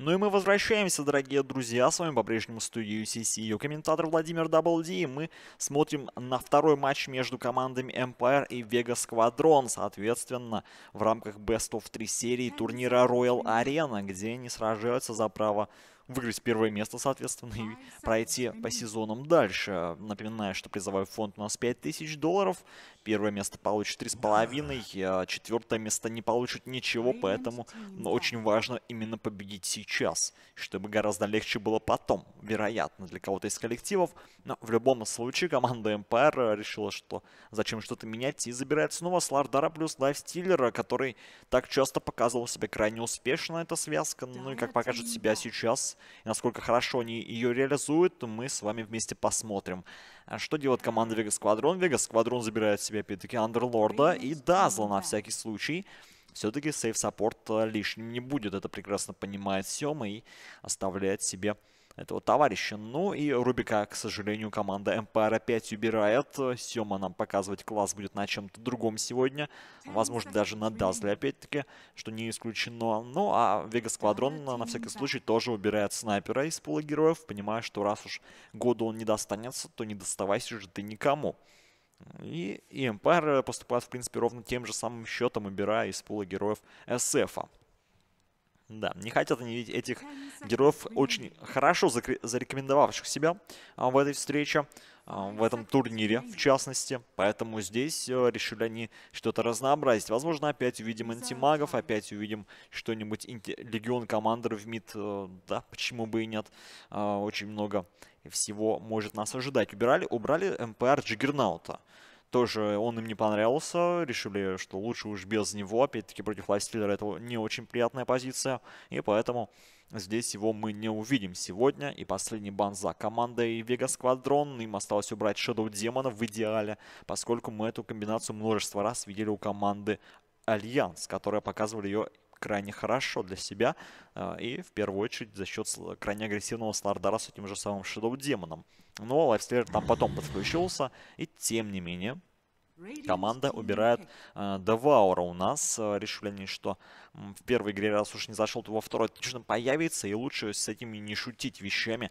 Ну и мы возвращаемся, дорогие друзья. С вами по-прежнему студия UCC. Ее комментатор Владимир WD. Мы смотрим на второй матч между командами Empire и Vega Squadron. Соответственно, в рамках Best of 3 серии турнира Royal Arena, где они сражаются за право выиграть первое место, соответственно, и пройти по сезонам дальше. Напоминаю, что призовой фонд у нас 5000 долларов. Первое место получит 3,5, а четвертое место не получит ничего, поэтому ну, очень важно именно победить сейчас, чтобы гораздо легче было потом, вероятно, для кого-то из коллективов. Но в любом случае команда Empire решила, что зачем что-то менять и забирает снова Слардара плюс Лайфстиллера, который так часто показывал себя крайне успешно, эта связка. Ну и как покажет себя сейчас, и насколько хорошо они ее реализуют, мы с вами вместе посмотрим. А что делает команда Vega Squadron? Vega Squadron забирает себе опять-таки Андерлорда и Дазла на всякий случай. Все-таки save-support э, лишним не будет, это прекрасно понимает Сема и оставляет себе этого товарища. Ну и Рубика, к сожалению, команда Empire опять убирает. Сема нам показывать класс будет на чем-то другом сегодня. Возможно, даже на Дазле, опять-таки, что не исключено. Ну, а Вега Сквадрон на всякий случай тоже убирает снайпера из пула героев, понимая, что раз уж году он не достанется, то не доставайся же ты никому. И, и Empire поступает, в принципе, ровно тем же самым счетом, убирая из пула героев SF. Да, не хотят они видеть этих героев, очень хорошо зарекомендовавших себя а, в этой встрече, а, в этом турнире, в частности. Поэтому здесь а, решили они что-то разнообразить. Возможно, опять увидим антимагов, опять увидим что-нибудь, легион командоров в мид. А, да, почему бы и нет. А, очень много всего может нас ожидать. Убирали, убрали МПР Джиггернаута. Тоже он им не понравился, решили, что лучше уж без него. Опять-таки против Лайфстиллера это не очень приятная позиция, и поэтому здесь его мы не увидим сегодня. И последний бан за командой Vega Squadron. Им осталось убрать Shadow Demon а в идеале, поскольку мы эту комбинацию множество раз видели у команды Альянс, которая показывали ее крайне хорошо для себя. А, и в первую очередь за счет крайне агрессивного Слардара с этим же самым Shadow Demon ом. Но Лайфслеер там потом подключился. И тем не менее, команда убирает э, Деваура у нас. Э, решили они, что в первой игре, раз уж не зашел, то во второй точно появится. И лучше с этими не шутить вещами.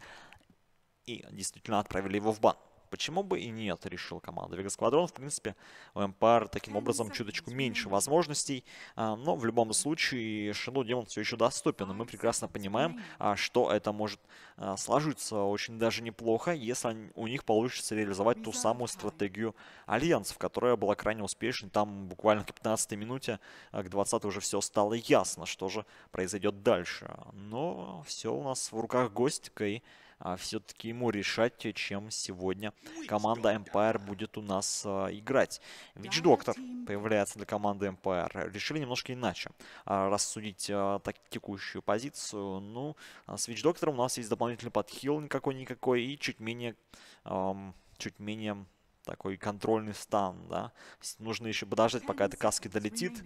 И действительно отправили его в бан. Почему бы и нет, решил команда Вега Сквадрон. В принципе, у Empire таким образом чуточку меньше возможностей. А, но в любом случае, Shadow Demon все еще доступен. И мы прекрасно понимаем, а, что это может а, сложиться очень даже неплохо, если у них получится реализовать ту самую стратегию альянсов, которая была крайне успешной. Там буквально к 15 минуте, к 20 уже все стало ясно, что же произойдет дальше. Но все у нас в руках гостика и все-таки ему решать, чем сегодня команда Empire будет у нас а, играть. Вич Доктор появляется для команды Empire. Решили немножко иначе а, рассудить а, так, текущую позицию. Ну, а, с Вич Доктором у нас есть дополнительный подхил никакой-никакой и чуть менее... А, чуть менее такой контрольный стан, да. Нужно еще подождать, пока эта каски долетит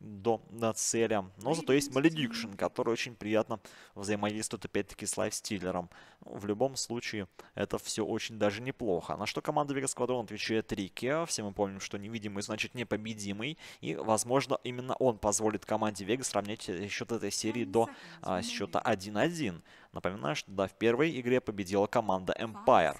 до, до цели. Но зато есть Malediction, который очень приятно взаимодействует опять-таки с лайфстиллером. В любом случае, это все очень даже неплохо. На что команда Vegas Squadron отвечает Рики. Все мы помним, что невидимый значит непобедимый. И, возможно, именно он позволит команде Vegas сравнять счет этой серии до а, счета 1-1. Напоминаю, что да, в первой игре победила команда Empire.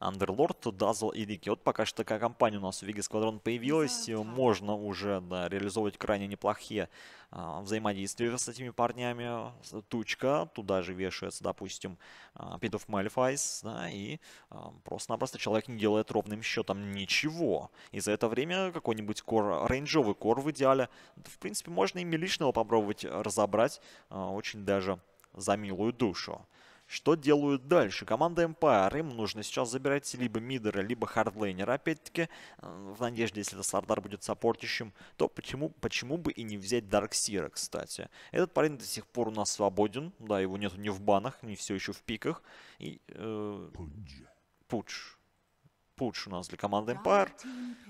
Underlord, Dazzle и Рики. Вот пока что такая компания у нас в Виге Сквадрон появилась. Можно уже да, реализовывать крайне неплохие а, взаимодействия с этими парнями. Тучка, туда же вешается, допустим, а, Pit of Malefice, да, и а, просто-напросто человек не делает ровным счетом ничего. И за это время какой-нибудь кор, рейнджовый кор в идеале, в принципе, можно и милишного попробовать разобрать а, очень даже за милую душу. Что делают дальше? Команда Empire, им нужно сейчас забирать либо мидера, либо хардлейнера. Опять-таки, э, в надежде, если это Сардар будет саппортищем, то почему, почему бы и не взять Дарксира, кстати. Этот парень до сих пор у нас свободен. Да, его нету ни в банах, ни все еще в пиках. И... Э, Пудж. Пудж у нас для команды Empire.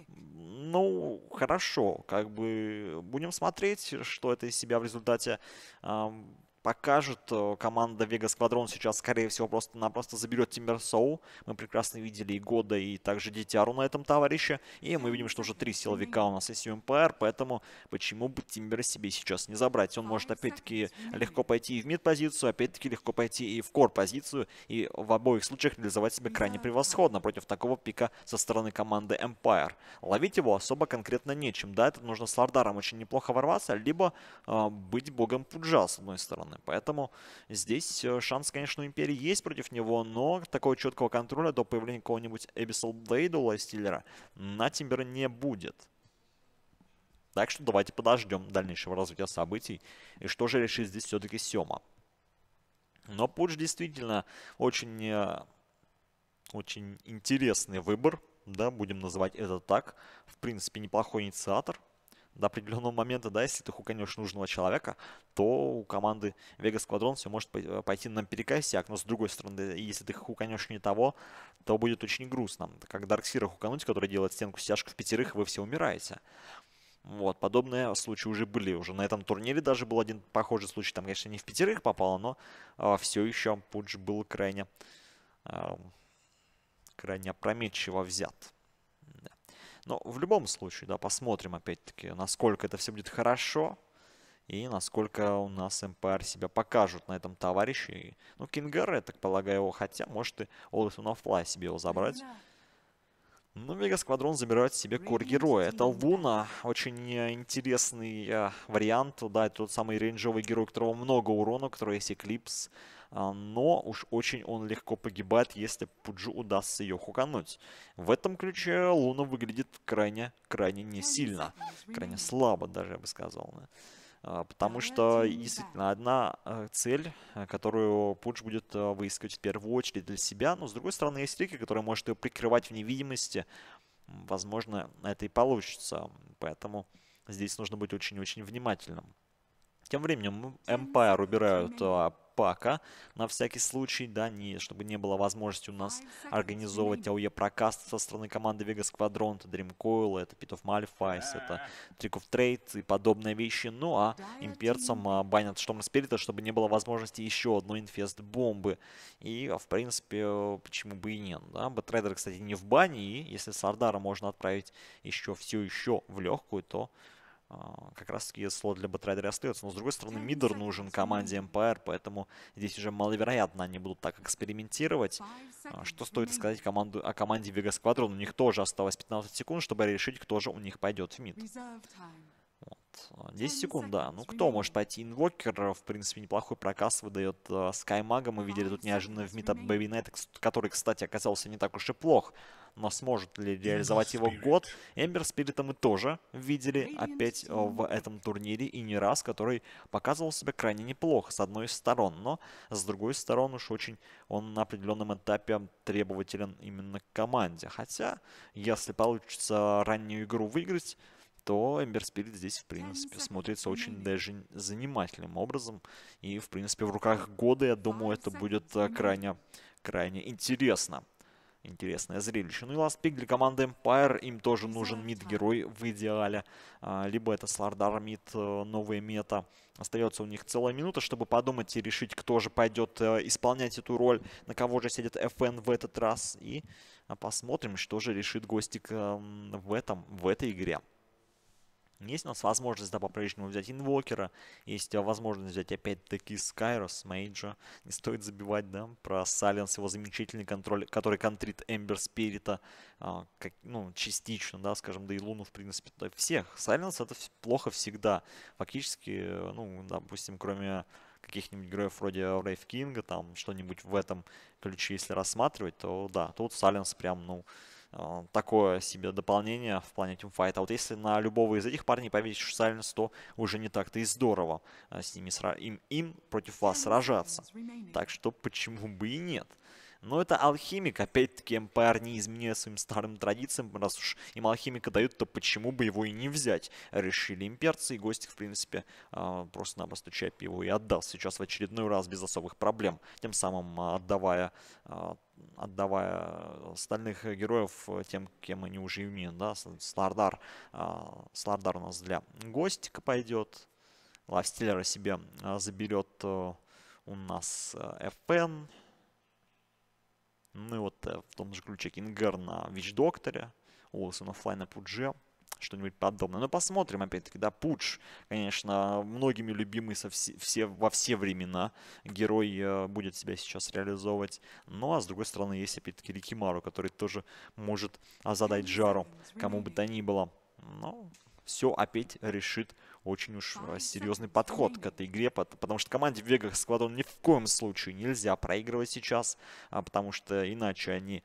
Ну, хорошо. Как бы будем смотреть, что это из себя в результате... Э, покажет. Э, команда Vega Squadron сейчас, скорее всего, просто-напросто заберет Тимберсоу. Мы прекрасно видели и Года, и также Дитяру на этом товарище. И мы видим, что уже три силовика у нас есть МПР, поэтому почему бы Тимбера себе сейчас не забрать? Он может, опять-таки, легко пойти и в мид-позицию, опять-таки, легко пойти и в кор-позицию, и в обоих случаях реализовать себя крайне превосходно против такого пика со стороны команды Empire. Ловить его особо конкретно нечем. Да, это нужно с Лардаром очень неплохо ворваться, либо э, быть богом Пуджа, с одной стороны. Поэтому здесь э, шанс, конечно, у Империи есть против него, но такого четкого контроля до появления какого-нибудь Abyssal Blade у Лайстиллера на Тимбера не будет. Так что давайте подождем дальнейшего развития событий. И что же решит здесь все-таки Сема. Но Пудж действительно очень, э, очень интересный выбор. Да, будем называть это так. В принципе, неплохой инициатор до определенного момента, да, если ты хуканешь нужного человека, то у команды Vegas Squadron все может э, пойти на перекосяк, но с другой стороны, если ты хуканешь не того, то будет очень грустно. Как Дарксира хукануть, который делает стенку стяжку в пятерых, вы все умираете. Вот, подобные случаи уже были. Уже на этом турнире даже был один похожий случай. Там, конечно, не в пятерых попало, но э, все еще Пудж был крайне, э, крайне опрометчиво взят. Но в любом случае, да, посмотрим опять-таки, насколько это все будет хорошо. И насколько у нас Empire себя покажут на этом товарище. Ну, Кингар, я так полагаю, его хотя, может и of Fly себе его забрать. Ну, Вега Сквадрон забирает себе кор-героя. Это Луна, очень интересный э, вариант. Да, это тот самый рейнджовый герой, у которого много урона, у которого есть Эклипс. А, но уж очень он легко погибает, если Пуджу удастся ее хукануть. В этом ключе Луна выглядит крайне, крайне не сильно, крайне слабо даже, я бы сказал. А, потому что действительно одна э, цель, которую Пудж будет выискивать в первую очередь для себя, но с другой стороны есть Рики, который может ее прикрывать в невидимости. Возможно, это и получится. Поэтому здесь нужно быть очень-очень внимательным. Тем временем Empire убирают а, пака на всякий случай, да, не, чтобы не было возможности у нас организовывать AOE прокаст со стороны команды Vega Squadron, это Dream Coil, это Pit of Malice, это Trick of Trade и подобные вещи. Ну а имперцам а, банят Шторм Спирита, чтобы не было возможности еще одной infest бомбы. И, в принципе, почему бы и нет, да. Бэтрайдер, кстати, не в бане, и если Сардара можно отправить еще все еще в легкую, то как раз таки слот для Бэтрайдера остается. Но с другой стороны, мидер нужен команде Empire, поэтому здесь уже маловероятно они будут так экспериментировать. А, что стоит сказать команду, о команде Vega Squadron? У них тоже осталось 15 секунд, чтобы решить, кто же у них пойдет в мид. Вот. 10 секунд, да. Ну, кто может пойти? Инвокер, в принципе, неплохой прокаст выдает э, Скаймага. Мы видели тут неожиданно в Бэби Найт, который, кстати, оказался не так уж и плох но сможет ли реализовать его год. Эмбер Спирита мы тоже видели опять э, в этом турнире и не раз, который показывал себя крайне неплохо с одной из сторон, но с другой стороны уж очень он на определенном этапе требователен именно к команде. Хотя, если получится раннюю игру выиграть, то Эмбер Спирит здесь, в принципе, смотрится очень даже занимательным образом. И, в принципе, в руках года, я думаю, это будет э, крайне, крайне интересно интересное зрелище. Ну и Last Pick для команды Empire. Им тоже нужен мид-герой в идеале. А, либо это Слардар мид, э, новая мета. Остается у них целая минута, чтобы подумать и решить, кто же пойдет э, исполнять эту роль, на кого же сидит FN в этот раз. И посмотрим, что же решит Гостик эм, в, этом, в этой игре. Есть у нас возможность, да, по-прежнему взять инвокера. Есть возможность взять опять-таки Скайрос, Мейджа. Не стоит забивать, да, про Сайленс, его замечательный контроль, который контрит Эмбер Спирита, а, ну, частично, да, скажем, да и Луну, в принципе, да, всех. Сайленс это плохо всегда. Фактически, ну, допустим, кроме каких-нибудь героев вроде Рейв Кинга, там, что-нибудь в этом ключе, если рассматривать, то, да, тут Сайленс прям, ну, Э, такое себе дополнение в плане тимфайта. А вот если на любого из этих парней повесишь Сайленс, то уже не так-то и здорово э, с ними им, им против вас сражаться. Так что почему бы и нет. Но это алхимик, опять-таки МПР не изменяя своим старым традициям, раз уж им алхимика дают, то почему бы его и не взять? Решили имперцы, и гостик, в принципе, э, просто-напросто Чапи его и отдал сейчас в очередной раз без особых проблем, тем самым отдавая отдавая остальных героев тем, кем они уже имеют, да, Слардар, Слардар у нас для гостика пойдет, Лайфстилера себе заберет э, у нас э, FN. Ну и вот э, в том же ключе Кингер на Вич Докторе. AlwaysWannaFly на Пудже что-нибудь подобное. Но посмотрим, опять-таки, да, Пудж, конечно, многими любимый со все, все, во все времена. Герой э, будет себя сейчас реализовывать. Ну, а с другой стороны, есть, опять-таки, Рикимару, который тоже может задать жару кому бы то ни было. Но все опять решит очень уж э, серьезный подход к этой игре, потому что команде Вега Сквадрон ни в коем случае нельзя проигрывать сейчас, а, потому что иначе они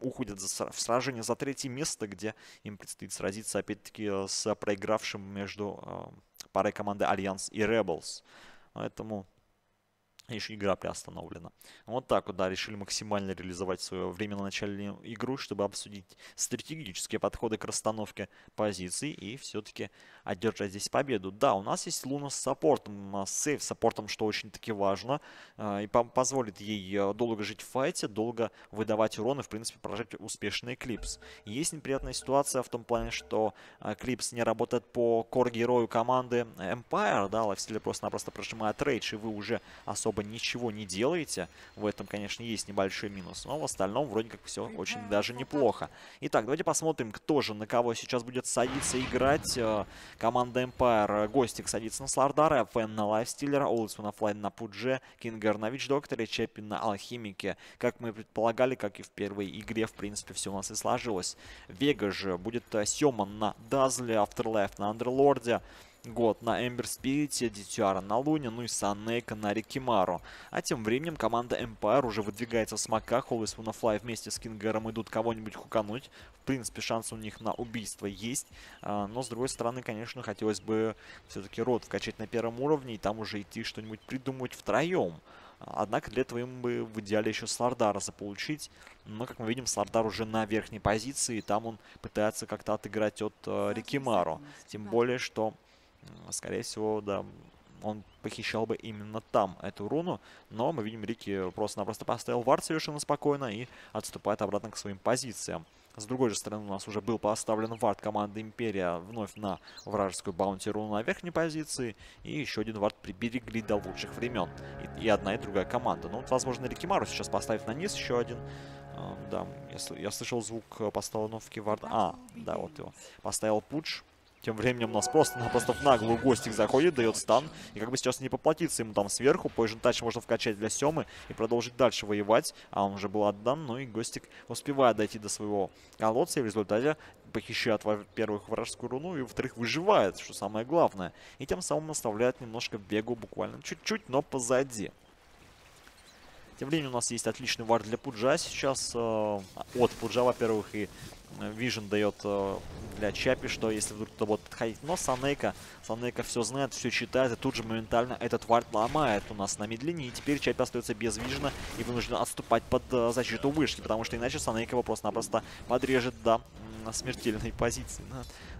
уходят в сражение за третье место, где им предстоит сразиться опять-таки с проигравшим между а, парой команды Альянс и Rebels. Поэтому еще игра приостановлена. Вот так вот, да, решили максимально реализовать свое время на начале игру, чтобы обсудить стратегические подходы к расстановке позиций и все-таки одержать здесь победу. Да, у нас есть Луна с саппортом, с сейф саппортом, что очень-таки важно, а, и позволит ей э, долго жить в файте, долго выдавать урон и, в принципе, прожить успешный Eclipse. Есть неприятная ситуация в том плане, что э, Eclipse не работает по кор-герою команды Empire, да, Лайфстилер просто-напросто прожимает рейдж, и вы уже особо ничего не делаете. В этом, конечно, есть небольшой минус, но в остальном вроде как все очень даже неплохо. Итак, давайте посмотрим, кто же на кого сейчас будет садиться играть. Э, Команда Empire. Гостик садится на Слардара, FN на Лайфстилере, AlwaysWannaFly на Пудже, Кингер на Вич-Докторе, Чаппи на Алхимике. Как мы предполагали, как и в первой игре, в принципе, все у нас и сложилось. Вега же будет э, Сёман на Дазле, Afterlife на Андерлорде год на Эмбер Спирите, Дитюара на Луне, ну и Саннейка на Рикимару. А тем временем команда Empire уже выдвигается в смоках, Always Wanna Fly вместе с Кингером идут кого-нибудь хукануть. В принципе, шанс у них на убийство есть, а, но с другой стороны, конечно, хотелось бы все-таки рот вкачать на первом уровне и там уже идти что-нибудь придумать втроем. Однако для этого им бы в идеале еще Слардара заполучить. Но, как мы видим, Слардар уже на верхней позиции. И там он пытается как-то отыграть от э, Рикимару. Тем более, что скорее всего, да, он похищал бы именно там эту руну. Но мы видим, Рики просто-напросто поставил вард совершенно спокойно и отступает обратно к своим позициям. С другой же стороны, у нас уже был поставлен вард команды Империя вновь на вражескую баунти руну на верхней позиции. И еще один вард приберегли до лучших времен. И, и одна, и другая команда. Ну, вот, возможно, Рикимару сейчас поставит на низ еще один. Да, я, я слышал звук постановки варда. А, да, вот его. Поставил пудж. Тем временем у нас просто-напросто в наглую гостик заходит, дает стан. И как бы сейчас не поплатиться ему там сверху. Poison Touch можно вкачать для Семы и продолжить дальше воевать. А он уже был отдан, ну и гостик успевает дойти до своего колодца. И в результате похищает, во-первых, вражескую руну, и, во-вторых, выживает, что самое главное. И тем самым оставляет немножко бегу буквально чуть-чуть, но позади. Тем временем у нас есть отличный вар для Пуджа сейчас. Э, от Пуджа, во-первых, и Вижен дает э, для Чапи, что если вдруг кто будет подходить. Но Санейка, Санейка все знает, все читает, и тут же моментально этот вард ломает у нас на медлении. И теперь Чапи остается без Вижена и вынужден отступать под э, защиту вышки, потому что иначе Санейка его просто-напросто подрежет до смертельной позиции.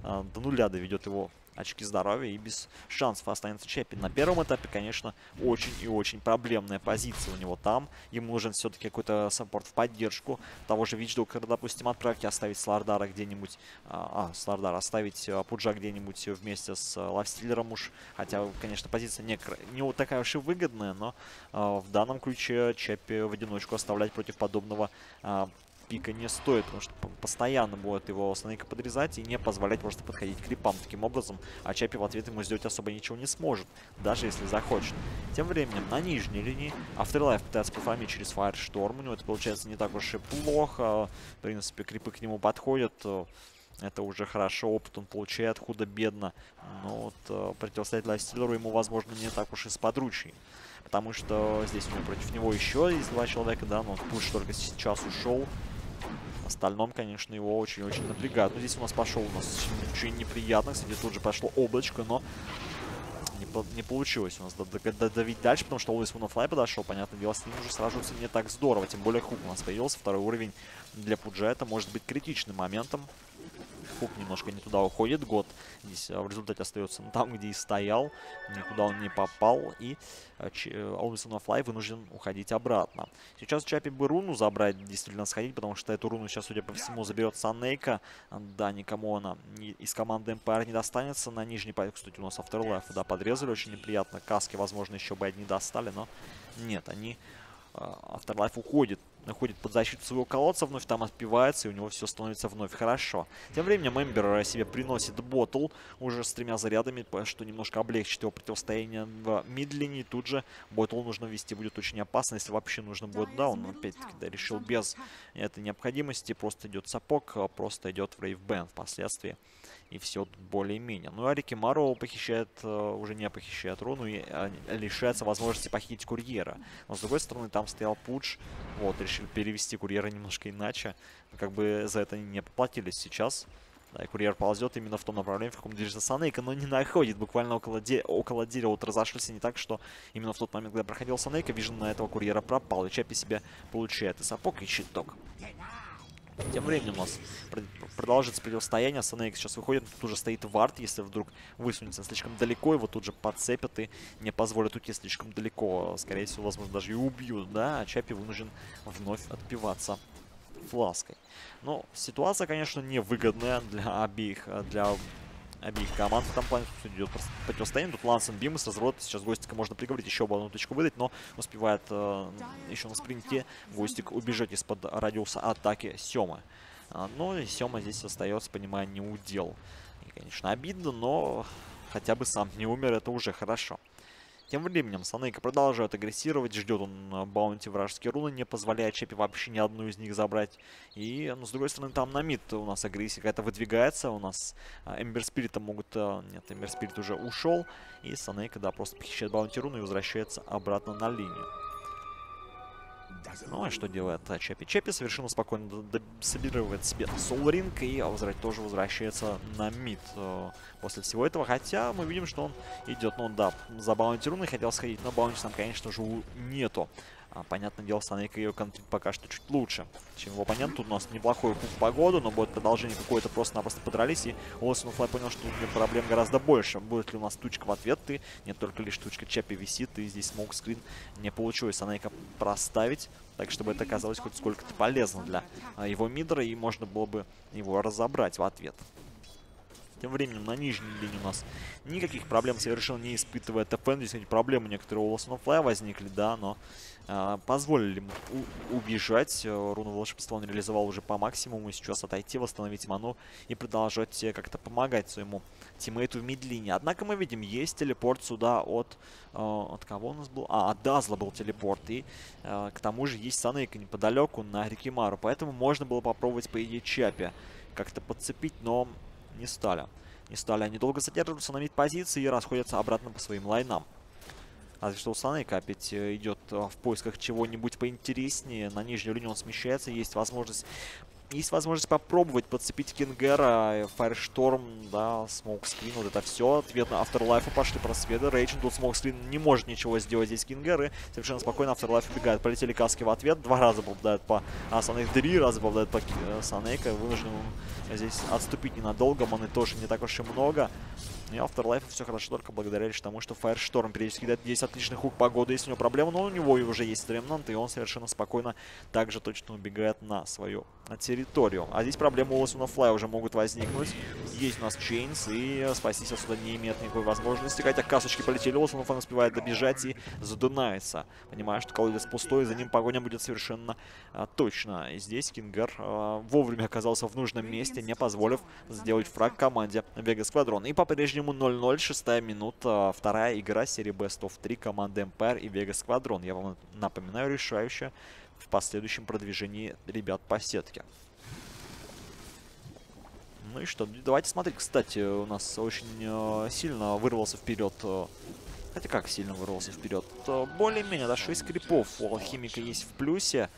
До, до нуля доведет его очки здоровья и без шансов останется Чеппин. На первом этапе, конечно, очень и очень проблемная позиция у него там. Ему нужен все-таки какой-то саппорт в поддержку того же Вичдокера, допустим, отправить оставить Слардара где-нибудь, а, а Слардара оставить а, Пуджа где-нибудь вместе с а, Лавстиллером уж. Хотя, конечно, позиция не, не вот такая уж и выгодная, но а, в данном ключе Чеппи в одиночку оставлять против подобного а, пика не стоит, потому что постоянно будет его Снейка подрезать и не позволять просто подходить к крипам таким образом, а Чапи в ответ ему сделать особо ничего не сможет, даже если захочет. Тем временем на нижней линии Afterlife пытается пофармить через Firestorm, у него это получается не так уж и плохо, в принципе крипы к нему подходят, это уже хорошо, опыт он получает худо-бедно. Но вот э, противостоять Лайфстиллеру ему, возможно, не так уж и сподручней. Потому что здесь у него против него еще есть два человека, да, но Пуш только сейчас ушел остальном, конечно, его очень-очень напрягает. Но здесь у нас пошел у нас очень неприятно. Кстати, тут же пошло облачко, но не, не получилось у нас додавить дальше, потому что One Fly подошел. Понятное дело, с ним уже сражаться не так здорово. Тем более хук у нас появился. Второй уровень для Пуджа это может быть критичным моментом. Хук немножко не туда уходит. Год здесь в результате остается там, где и стоял. Никуда он не попал. И Олвисон of Life вынужден уходить обратно. Сейчас Чапи бы руну забрать, действительно сходить, потому что эту руну сейчас, судя по всему, заберет Санейка. Да, никому она из команды Empire не достанется. На нижней, кстати, у нас Afterlife, да, подрезали очень неприятно. Каски, возможно, еще бы одни достали, но нет, они Afterlife уходит, находит под защиту своего колодца, вновь там отпивается, и у него все становится вновь хорошо. Тем временем Эмбер себе приносит ботл уже с тремя зарядами, что немножко облегчит его противостояние в мидлине. И тут же ботл нужно вести будет очень опасно, если вообще нужно будет, да, он опять-таки да, решил без этой необходимости, просто идет сапог, а просто идет в рейвбен впоследствии и все более-менее. Ну, а Рикимару похищает, э, уже не похищает руну и э, лишается возможности похитить курьера. Но, с другой стороны, там стоял Пудж, вот, решили перевести курьера немножко иначе. Как бы за это не поплатились сейчас. Да, и курьер ползет именно в том направлении, в каком движется Санейка, но не находит. Буквально около, де около дерева вот разошлись не так, что именно в тот момент, когда проходил Санейка, вижен на этого курьера пропал. И Чапи себе получает и сапог, и щиток. Тем временем у нас продолжится противостояние. Санейк сейчас выходит, тут уже стоит вард, если вдруг высунется слишком далеко, его тут же подцепят и не позволят уйти слишком далеко. Скорее всего, возможно, даже и убьют, да, а Чапи вынужден вновь отпиваться флаской. Но ситуация, конечно, невыгодная для обеих, для обеих команд в этом плане. Тут идет противостояние. Тут Лансен Бим с разворота. Сейчас Гостика можно приговорить, еще бы одну точку выдать, но успевает э, еще на спринте Гостик убежать из-под радиуса атаки Сема. А, но и Сема здесь остается, понимая, не удел. И, конечно, обидно, но хотя бы сам не умер, это уже хорошо. Тем временем Санейка продолжает агрессировать, ждет он э, баунти вражеские руны, не позволяет Чепи вообще ни одну из них забрать. И, ну, с другой стороны, там на мид у нас агрессия какая-то выдвигается, у нас Эмбер Спирита могут... Э, нет, Эмбер Спирит уже ушел, и Санейка, да, просто похищает баунти руну и возвращается обратно на линию. Ну и что делает Чепи? Чепи совершенно спокойно собирает себе Ring и возвращ тоже возвращается на мид э, после всего этого. Хотя мы видим, что он идет, ну да, за баунти руной хотел сходить, но баунти там, конечно же, нету. А, понятное дело, Станейка ее контрит пока что чуть лучше, чем его оппонент. Тут у нас неплохой хук в погоду, но будет продолжение какое-то, просто-напросто подрались. И Олсен Флай понял, что тут проблем гораздо больше. Будет ли у нас тучка в ответ? Ты не только лишь тучка Чепи висит, и здесь смог скрин не получилось Станейка проставить. Так, чтобы это оказалось хоть сколько-то полезно для а, его мидера, и можно было бы его разобрать в ответ. Тем временем на нижней линии у нас никаких проблем совершенно не испытывает ТПН. Здесь проблемы некоторые у Лосона Флая возникли, да, но позволили ему убежать. Руну волшебства он реализовал уже по максимуму. Сейчас отойти, восстановить ману и продолжать э, как-то помогать своему тиммейту в мидлине. Однако мы видим, есть телепорт сюда от... Э, от кого у нас был? А, от Дазла был телепорт. И э, к тому же есть Санейка неподалеку на Рикимару. Поэтому можно было попробовать, по Чапи как-то подцепить, но не стали. Не стали они долго задерживаться на мид-позиции и расходятся обратно по своим лайнам. Разве что у Санейка опять э, идет э, в поисках чего-нибудь поинтереснее. На нижнюю линию он смещается. Есть возможность есть возможность попробовать подцепить Кингера, Файршторм, да, Смоукскрин, вот это все. Ответ на Afterlife пошли просветы. Рейджин тут Смоукскрин не может ничего сделать здесь Кингер, и совершенно спокойно Afterlife убегает. Полетели каски в ответ, два раза попадают по а, Санейк, три раза попадают по э, Санейка. Вынужден здесь отступить ненадолго, маны тоже не так уж и много. И Afterlife все хорошо только благодаря лишь тому, что Firestorm периодически дает здесь отличный хук погоды, если у него проблема, но у него уже есть ремнант, и он совершенно спокойно также точно убегает на свою территорию. А здесь проблемы у AlwaysWannaFly уже могут возникнуть. Есть у нас Chains, и спастись отсюда не имеет никакой возможности. Хотя касочки полетели, AlwaysWannaFly успевает добежать и заденается. Понимая, что колодец пустой, за ним погоня будет совершенно а, точно. И здесь Кингер а, вовремя оказался в нужном месте, не позволив сделать фраг команде Vega Squadron. И по-прежнему 0-0, шестая минута, вторая игра серии Best of 3 команды Empire и Vega Squadron. Я вам напоминаю, решающая в последующем продвижении ребят по сетке. Ну и что, давайте смотреть. Кстати, у нас очень э, сильно вырвался вперед. Э, хотя как сильно вырвался вперед? Э, Более-менее, да, 6 крипов у Алхимика есть в плюсе.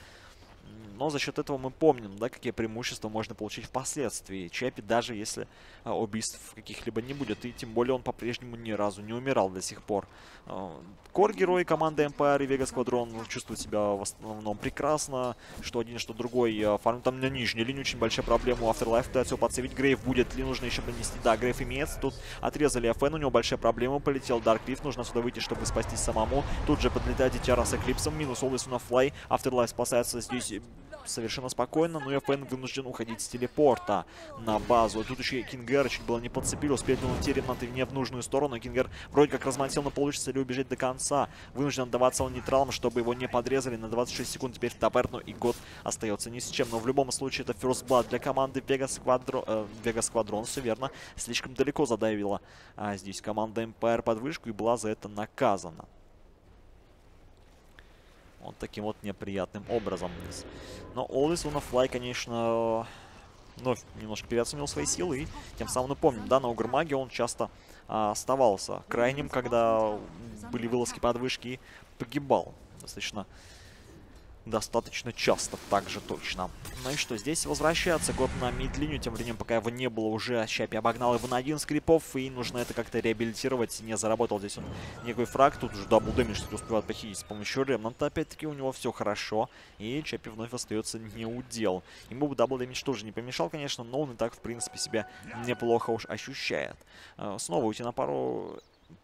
Но за счет этого мы помним, да, какие преимущества можно получить впоследствии. Чепи, даже если а, убийств каких-либо не будет, и тем более он по-прежнему ни разу не умирал до сих пор. А, Кор-герои команды Empire и Vega Squadron чувствуют себя в основном прекрасно, что один, что другой. А, фарм там на нижней линии очень большая проблема у Afterlife, пытается его подсевить. Грейв будет ли нужно еще принести? Да, Грейв имеется, тут отрезали FN, у него большая проблема, полетел Dark Cliff, нужно сюда выйти, чтобы спастись самому. Тут же подлетает Дитяра с Эклипсом, минус Always на флай. Afterlife спасается здесь совершенно спокойно, но FN вынужден уходить с телепорта на базу. Тут еще и Кингер чуть было не подцепил, успел он ремонты не в нужную сторону. Кингер вроде как размонтил, но получится ли убежать до конца. Вынужден отдаваться он нейтралом, чтобы его не подрезали на 26 секунд. Теперь Таберну и год остается ни с чем. Но в любом случае это First Blood для команды Vegas Squadron, э, Vegas Squadron все верно, слишком далеко задавила а, здесь команда Empire под вышку и была за это наказана. Вот таким вот неприятным образом. Но on a Fly, конечно, вновь немножко переоценил свои силы. И тем самым, напомним, да, на Угрмаге он часто а, оставался крайним, когда были вылазки под вышки и погибал. Достаточно достаточно часто, также точно. Ну и что, здесь возвращается Год на мид-линию, тем временем, пока его не было уже, Чапи обогнал его на один скрипов, и нужно это как-то реабилитировать, не заработал здесь он некий фраг, тут уже double damage, успевает похитить с помощью remnant а, опять-таки у него все хорошо, и Чапи вновь остается не у дел. Ему бы double damage тоже не помешал, конечно, но он и так, в принципе, себя неплохо уж ощущает. Э, снова уйти на пару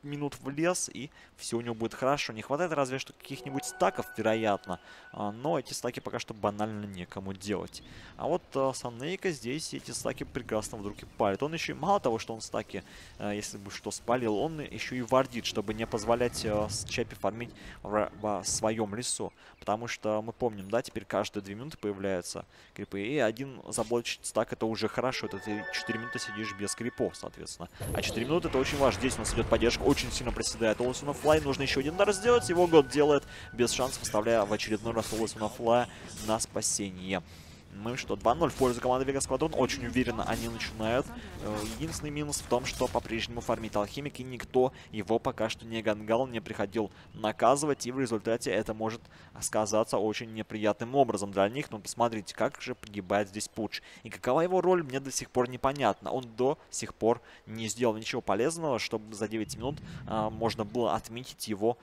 минут в лес, и все у него будет хорошо. Не хватает разве что каких-нибудь стаков, вероятно. А, но эти стаки пока что банально некому делать. А вот а, Санейка здесь эти стаки прекрасно вдруг и палит. Он еще и мало того, что он стаки, а, если бы что спалил, он еще и вардит, чтобы не позволять а, Чапи фармить в, в своем лесу. Потому что мы помним, да, теперь каждые 2 минуты появляются крипы. И один заблочить стак это уже хорошо. Это ты 4 минуты сидишь без крипов, соответственно. А 4 минуты это очень важно. Здесь у нас идет поддержка. Очень сильно проседает Олсона Флай. Нужно еще один удар сделать. Его год делает без шансов, оставляя в очередной раз Олсона Флая на спасение. Мы что, 2-0 в пользу команды Vegas Squadron. Очень уверенно они начинают. Э, единственный минус в том, что по-прежнему фармит алхимик, и никто его пока что не гангал, не приходил наказывать, и в результате это может сказаться очень неприятным образом для них. Но посмотрите, как же погибает здесь Пуч. И какова его роль, мне до сих пор непонятно. Он до сих пор не сделал ничего полезного, чтобы за 9 минут а, можно было отметить его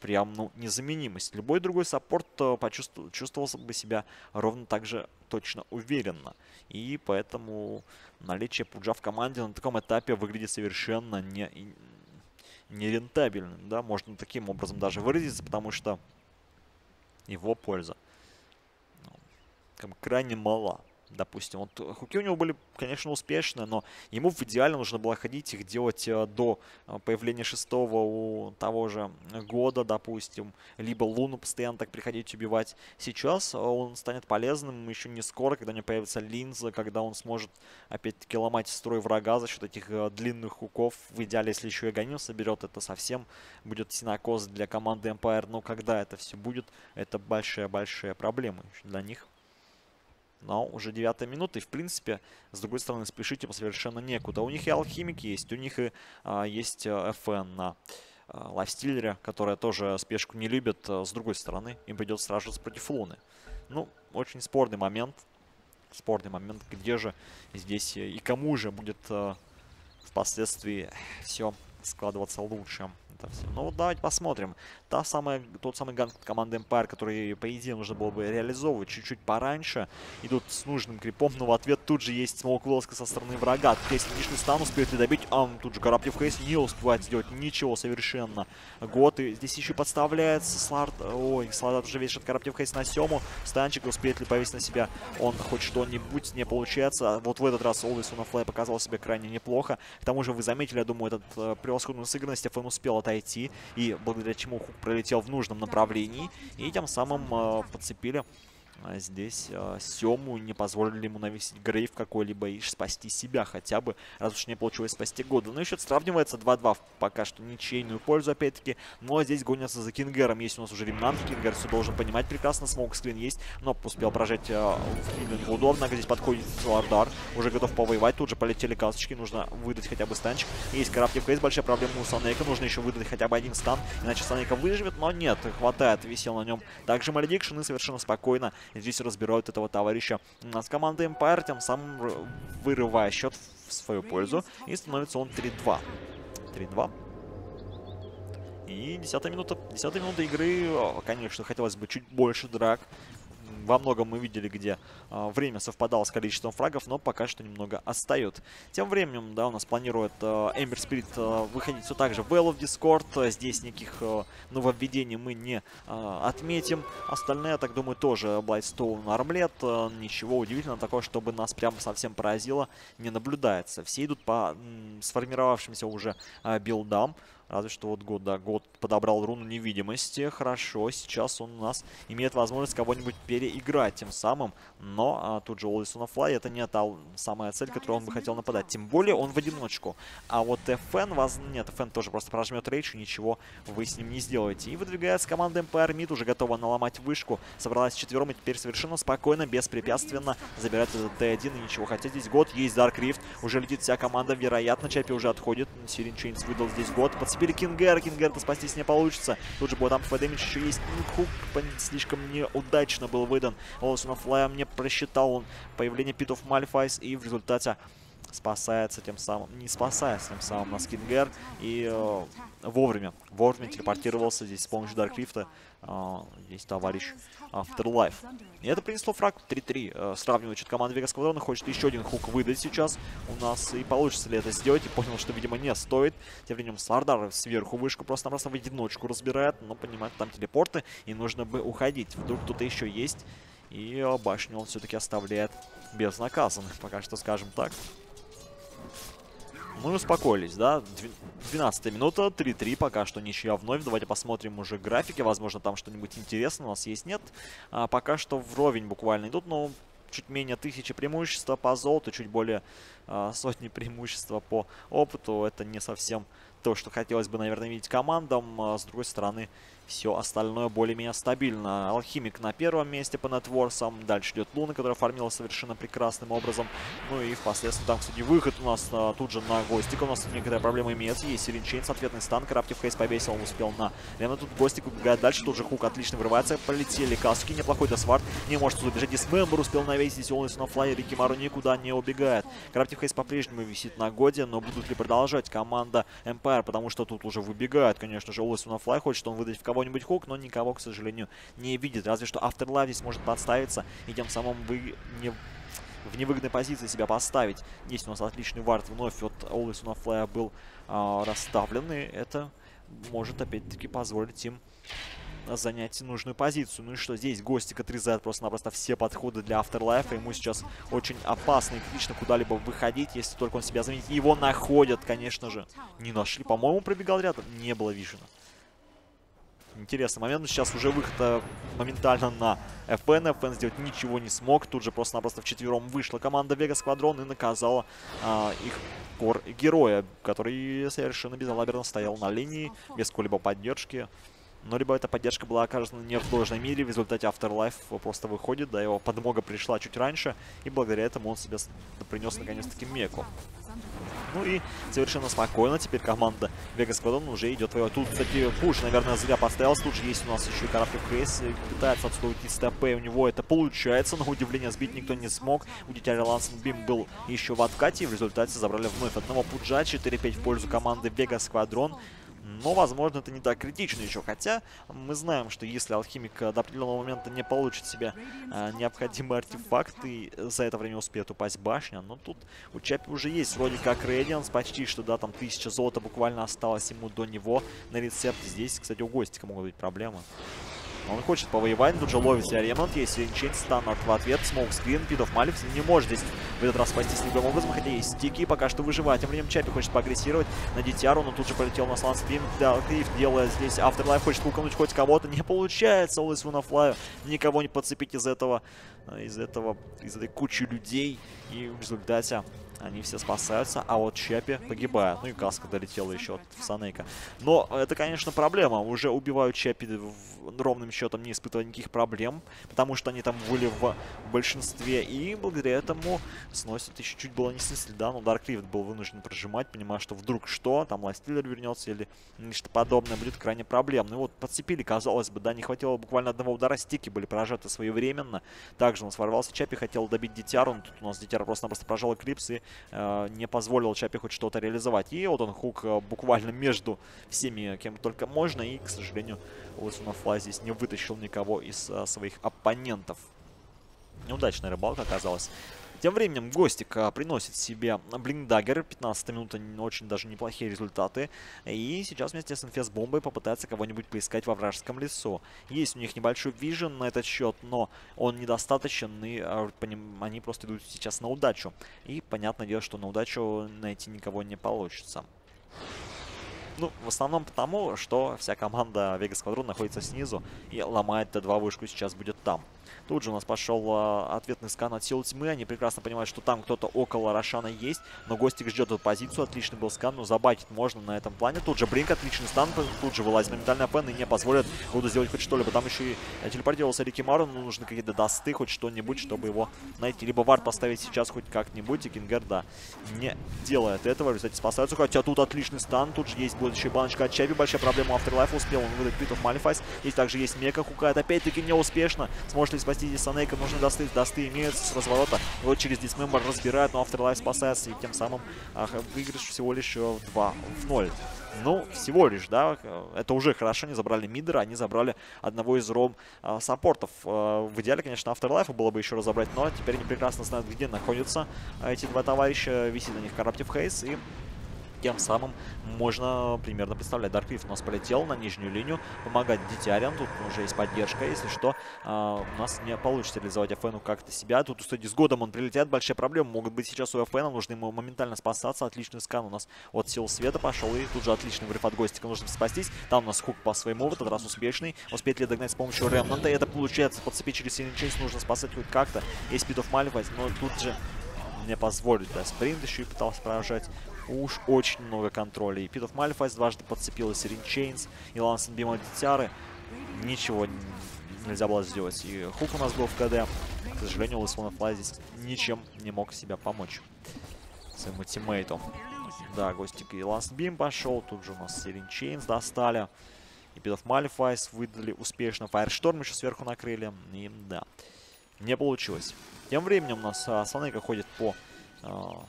прям, ну, незаменимость. Любой другой саппорт а, почувствовал, чувствовал бы себя ровно так же точно уверенно. И поэтому наличие Пуджа в команде на таком этапе выглядит совершенно не, нерентабельным. Да? Можно таким образом даже выразиться, потому что его польза ну, крайне мала допустим. Вот хуки у него были, конечно, успешные, но ему в идеале нужно было ходить их делать э, до э, появления шестого у того же года, допустим, либо Луну постоянно так приходить убивать. Сейчас он станет полезным еще не скоро, когда у него появится линза, когда он сможет опять-таки ломать строй врага за счет этих э, длинных хуков. В идеале, если еще и гонил соберет, это совсем будет синокос для команды Empire. Но когда это все будет, это большая-большая проблема для них. Но уже девятая минута, и в принципе, с другой стороны, спешить им совершенно некуда. У них и алхимик есть, у них и а, есть FN а, на а, лайфстиллере, которая тоже спешку не любит. А, с другой стороны, им придется сражаться против Луны. Ну, очень спорный момент. Спорный момент, где же здесь и кому же будет а, впоследствии все складываться лучше это все. Ну вот давайте посмотрим. Та самая, тот самый ганг команды Empire, который, по идее, нужно было бы реализовывать чуть-чуть пораньше. Идут с нужным крипом, но в ответ тут же есть smoke вылазка со стороны врага. Если лишний стан успеет ли добить, а тут же Corrosive Haze не успевает сделать ничего совершенно. Год, и здесь еще подставляется Слард. Ой, Слард уже вешает Караптив Хейс на Сему. Станчик успеет ли повесить на себя он хоть что-нибудь, не получается. Вот в этот раз Always on Fly показал себя крайне неплохо. К тому же вы заметили, я думаю, этот э, превосходную сыгранность FN успел отойти отойти, и благодаря чему Хук пролетел в нужном направлении, и тем самым э, подцепили здесь э, Сему не позволили ему навесить Грейв какой-либо и спасти себя хотя бы, раз уж не получилось спасти года. Но еще сравнивается 2-2 пока что ничейную пользу опять-таки. Но здесь гонятся за Кингером. Есть у нас уже ремнант. Кингер все должен понимать прекрасно. Смоук скрин есть, но успел прожать э, в хилинг удобно. Здесь подходит Лардар. Уже готов повоевать. Тут же полетели касочки. Нужно выдать хотя бы станчик. Есть Караптив Кейс. Большая проблема у Санейка. Нужно еще выдать хотя бы один стан. Иначе Санейка выживет. Но нет, хватает. Висел на нем также Маледикшн и совершенно спокойно здесь разбирают этого товарища. Нас команда Empire тем самым вырывая счет в свою пользу. И становится он 3-2. 3-2. И 10 минута, 10 минута игры, конечно, хотелось бы чуть больше драк во многом мы видели, где э, время совпадало с количеством фрагов, но пока что немного отстает. Тем временем, да, у нас планирует э, Ember Spirit э, выходить все так же в Well of Discord. Здесь никаких э, нововведений мы не э, отметим. Остальные, я так думаю, тоже Blightstone Armlet. Э, ничего удивительного такого, чтобы нас прям совсем поразило, не наблюдается. Все идут по м, сформировавшимся уже э, билдам. Разве что вот год, да, год подобрал руну невидимости. Хорошо, сейчас он у нас имеет возможность кого-нибудь переиграть тем самым. Но а, тут же Олдис Флай это не та самая цель, которую он бы хотел нападать. Тем более он в одиночку. А вот FN, вас... нет, FN тоже просто прожмет рейдж, и ничего вы с ним не сделаете. И выдвигается команда Empire Mid, уже готова наломать вышку. Собралась четвером и теперь совершенно спокойно, беспрепятственно забирает этот Т1 и ничего. Хотя здесь год, есть Dark Rift, уже летит вся команда, вероятно, Чапи уже отходит. Сирин Чейнс выдал здесь год, подсп теперь Кингер. Кингер-то спастись не получится. Тут же будет там дэмидж еще есть. Хук слишком неудачно был выдан. AlwaysWannaFly мне просчитал он появление Pit of Malice. И в результате спасается тем самым, не спасается тем самым нас Кингер. И э, вовремя, вовремя телепортировался здесь с помощью Dark Rift 'а. Э, здесь товарищ Afterlife. И это принесло фраг 3-3. Э, сравнивает что команда Vega Squadron. Хочет еще один хук выдать сейчас у нас. И получится ли это сделать? И понял, что, видимо, не стоит. Тем временем Слардар сверху вышку просто-напросто в одиночку разбирает. Но понимает, там телепорты. И нужно бы уходить. Вдруг кто-то еще есть. И э, башню он все-таки оставляет безнаказанным. Пока что, скажем так. Мы успокоились, да? 12 минута, 3-3, пока что ничья вновь. Давайте посмотрим уже графики, возможно, там что-нибудь интересное у нас есть, нет. А, пока что вровень буквально идут, но чуть менее тысячи преимущества по золоту, чуть более а, сотни преимущества по опыту. Это не совсем то, что хотелось бы, наверное, видеть командам. А, с другой стороны, все остальное более-менее стабильно. Алхимик на первом месте по нетворсам. Дальше идет Луна, которая фармила совершенно прекрасным образом. Ну и впоследствии там, кстати, выход у нас а, тут же на Гостика. У нас некоторая проблема имеется. Есть Сиренчейн, ответный стан. Краптив Хейс повесил, он успел на Лена. Тут Гостик убегает дальше. Тут же Хук отлично вырывается. Полетели каски. Неплохой досвард. Не может туда бежать. Дисмембер успел навесить. Он на флайере. Рикимару никуда не убегает. Краптив Хейс по-прежнему висит на Годе. Но будут ли продолжать команда Empire? Потому что тут уже выбегает, конечно же, Олес на флай. Хочет он выдать в кого-нибудь хук, но никого, к сожалению, не видит. Разве что Afterlife здесь может подставиться и тем самым вы не в невыгодной позиции себя поставить. Есть у нас отличный вард вновь от Always on Fly был э, расставлен, и это может опять-таки позволить им занять нужную позицию. Ну и что, здесь Гостик отрезает просто-напросто все подходы для Afterlife. Ему сейчас очень опасно и критично куда-либо выходить, если только он себя заметит. Его находят, конечно же. Не нашли. По-моему, пробегал рядом. Не было вижена. Интересный момент. Сейчас уже выход моментально на FN. FN сделать ничего не смог. Тут же просто-напросто вчетвером вышла команда Вега Сквадрон и наказала а, их кор героя, который совершенно безалаберно стоял на линии, без какой-либо поддержки. Но либо эта поддержка была оказана не в должной мере, в результате Afterlife просто выходит, да, его подмога пришла чуть раньше, и благодаря этому он себе принес наконец-таки меку. Ну и совершенно спокойно теперь команда Vegas Squadron уже идет воевать. Тут, кстати, пуш, наверное, зря поставился. Тут же есть у нас еще и корабль Крейс. Пытается отсюда уйти с ТП. У него это получается. На удивление сбить никто не смог. У Дитя Лансен Бим был еще в откате. И в результате забрали вновь одного пуджа. 4-5 в пользу команды Vegas Squadron. Но, возможно, это не так критично еще. Хотя мы знаем, что если алхимик до определенного момента не получит себе э, необходимый артефакт и за это время успеет упасть башня, но тут у Чапи уже есть вроде как Radiance, почти что, да, там тысяча золота буквально осталось ему до него на рецепт. Здесь, кстати, у Гостика могут быть проблемы. Он хочет повоевать, тут же ловит себя remnant, есть Searing Chain, станнард в ответ, smoke screen, Pit of Malice не может здесь в этот раз спастись любым образом, хотя есть стики, пока что выживает. Тем временем Чапи хочет поагрессировать на Дитяру, но тут же полетел на Слан Стрим, да, Криф делает здесь Afterlife, хочет кукнуть хоть кого-то, не получается, Олэс Вунафлаю, никого не подцепить из этого, из этого, из этой кучи людей, и в результате Они все спасаются, а вот Чапи погибает. Ну и каска долетела еще от Санейка. Но это, конечно, проблема. Уже убивают Чапи ровным счетом, не испытывая никаких проблем. Потому что они там были в большинстве. И благодаря этому сносят еще чуть было не снесли, да. Но Даркривт был вынужден прожимать, понимая, что вдруг что, там Ластиллер вернется или нечто подобное будет крайне проблемно. И вот подцепили, казалось бы, да, не хватило буквально одного удара. Стики были прожаты своевременно. Также у нас ворвался Чапи, хотел добить Дитяру, но тут у нас Дитяра просто-напросто прожал Эклипс и э, не позволил Чапи хоть что-то реализовать. И вот он хук э, буквально между всеми, кем только можно. И, к сожалению, Флай здесь не вытащил никого из э, своих оппонентов. Неудачная рыбалка оказалась. Тем временем Гостик а, приносит себе Блиндаггер. 15 минута, очень даже неплохие результаты. И сейчас вместе с инфес-бомбой попытается кого-нибудь поискать во вражеском лесу. Есть у них небольшой вижен на этот счет, но он недостаточен, и а, они просто идут сейчас на удачу. И понятное дело, что на удачу найти никого не получится. Ну, в основном потому, что вся команда Vegas Squadron находится снизу и ломает Т2 вышку сейчас будет там. Тут же у нас пошел а, ответный скан от сил тьмы. Они прекрасно понимают, что там кто-то около Рошана есть. Но Гостик ждет эту позицию. Отличный был скан. Но забайтить можно на этом плане. Тут же Бринк, отличный стан. Тут же вылазит моментально Пен и не позволит Буду сделать хоть что-либо. Там еще и телепортировался Рики Мару. Ну, нужны какие-то досты, хоть что-нибудь, чтобы его найти. Либо вард поставить сейчас хоть как-нибудь. И Кингер, да, не делает этого. В спасаются. Хотя тут отличный стан. Тут же есть будет баночка от Чаби. Большая проблема у Afterlife. Успел он выдать of Malifais. Здесь также есть Мека Хукает. Опять-таки неуспешно. Сможет ли спасти здесь Санейка? Нужно досты. Досты имеются с разворота. Вот через Dismember разбирают, но Afterlife спасается. И тем самым ах, выигрыш всего лишь 2 в 0. Ну, всего лишь, да, это уже хорошо, они забрали мидера, они забрали одного из ром а, саппортов. А, в идеале, конечно, Afterlife было бы еще разобрать, но теперь они прекрасно знают, где находятся эти два товарища. Висит на них Corruptive Haze и тем самым можно примерно представлять. Даркрифт у нас полетел на нижнюю линию, помогать Дитярям. Тут уже есть поддержка, если что. А, у нас не получится реализовать ФНу как-то себя. Тут, кстати, с годом он прилетает. Большие проблемы могут быть сейчас у ФН. Нужно ему моментально спасаться. Отличный скан у нас от сил света пошел. И тут же отличный врыв от Гостика. Нужно спастись. Там у нас хук по своему. В этот раз успешный. Успеет ли догнать с помощью Ремнанта? Это получается подцепить через сильный чейс. Нужно спасать хоть как-то. Есть Pit of Malice, но тут же не позволит. Да, спринт еще и пытался поражать. Уж очень много контроля. И Pit of Malice дважды подцепил и Searing Chains, и Lucent Beam 'а Дитяры. Ничего нельзя было сделать. И Хук у нас был в КД. К сожалению, AlwaysWannaFly здесь ничем не мог себя помочь своему тиммейту. Да, Гостик и Lucent Beam пошел. Тут же у нас Searing Chains достали. И Pit of Malice выдали успешно. Firestorm еще сверху накрыли. И да, не получилось. Тем временем у нас а, ходит по а,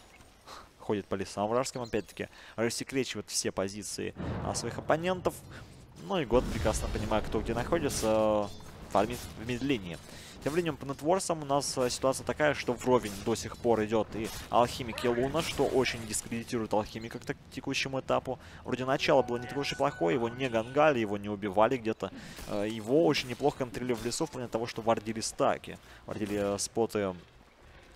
ходит по лесам вражеским, опять-таки, рассекречивает все позиции а, своих оппонентов. Ну и год прекрасно понимая, кто где находится, фармит в медлении. Тем временем по нетворсам у нас а, ситуация такая, что вровень до сих пор идет и Алхимик, и Луна, что очень дискредитирует Алхимика к текущему этапу. Вроде начало было не такое уж и плохое, его не гангали, его не убивали где-то. А, его очень неплохо контролировали в лесу, вплоть до того, что вардили стаки, вардили споты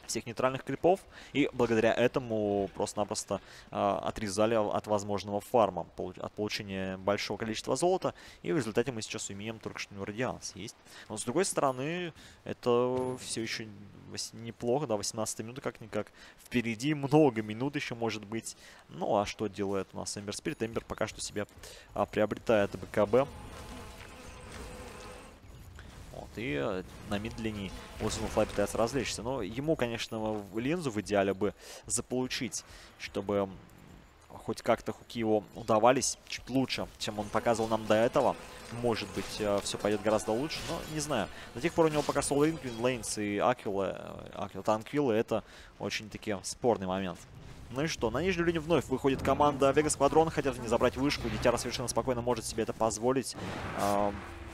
всех нейтральных крипов. И благодаря этому просто-напросто э, отрезали от возможного фарма, от получения большого количества золота. И в результате мы сейчас имеем только что радианс есть. Но с другой стороны, это все еще неплохо, да, 18 минут как-никак. Впереди много минут еще может быть. Ну а что делает у нас Эмбер Спирит? Эмбер пока что себе а, приобретает БКБ. И э, на мид-линии Флай пытается развлечься. Но ему, конечно, линзу в идеале бы заполучить, чтобы хоть как-то хуки его удавались чуть лучше, чем он показывал нам до этого. Может быть, э, все пойдет гораздо лучше, но не знаю. До тех пор у него пока Сол Инквин, Лейнс и Аквилла, Аквилла Танквилла, это очень-таки спорный момент. Ну и что, на нижнюю линию вновь выходит команда Vegas Squadron, хотят не забрать вышку, Дитяра совершенно спокойно может себе это позволить.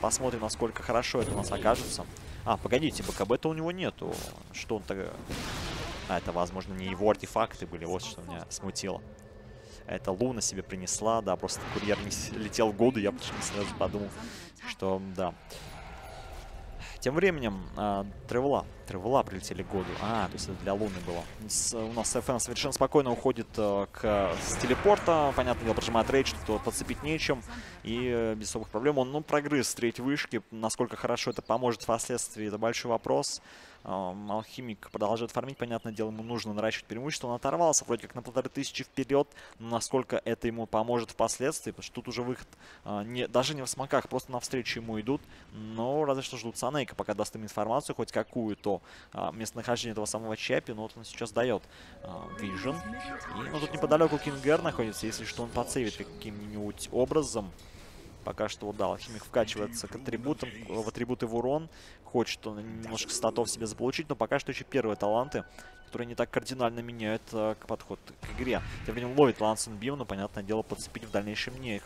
Посмотрим, насколько хорошо это у нас окажется. А, погодите, БКБ-то у него нету. Что он тогда... А, это, возможно, не его артефакты были. Вот что меня смутило. Это Луна себе принесла, да, просто курьер не летел в году, я почему-то сразу подумал, что, да. Тем временем, э, Тревела. Тревела прилетели году. А, то есть это для Луны было. С, у нас FN совершенно спокойно уходит э, к, с телепорта. Понятное дело, прожимает рейдж, что подцепить нечем. И э, без особых проблем он, ну, прогрыз треть вышки. Насколько хорошо это поможет впоследствии, это большой вопрос. Алхимик продолжает фармить, понятное дело, ему нужно наращивать преимущество. Он оторвался вроде как на полторы тысячи вперед, насколько это ему поможет впоследствии, потому что тут уже выход а, не, даже не в смоках, просто навстречу ему идут. Но разве что ждут Санейка, пока даст им информацию, хоть какую-то а, местонахождение этого самого Чапи, но вот он сейчас дает а, Vision. И ну, тут неподалеку Кингер находится, если что он подсейвит каким-нибудь образом. Пока что, да, алхимик вкачивается к атрибутам, в атрибуты в урон. Хочет он немножко статов себе заполучить, но пока что еще первые таланты, которые не так кардинально меняют э, подход к игре. Тем временем ловит Лансен Бим, но, понятное дело, подцепить в дальнейшем не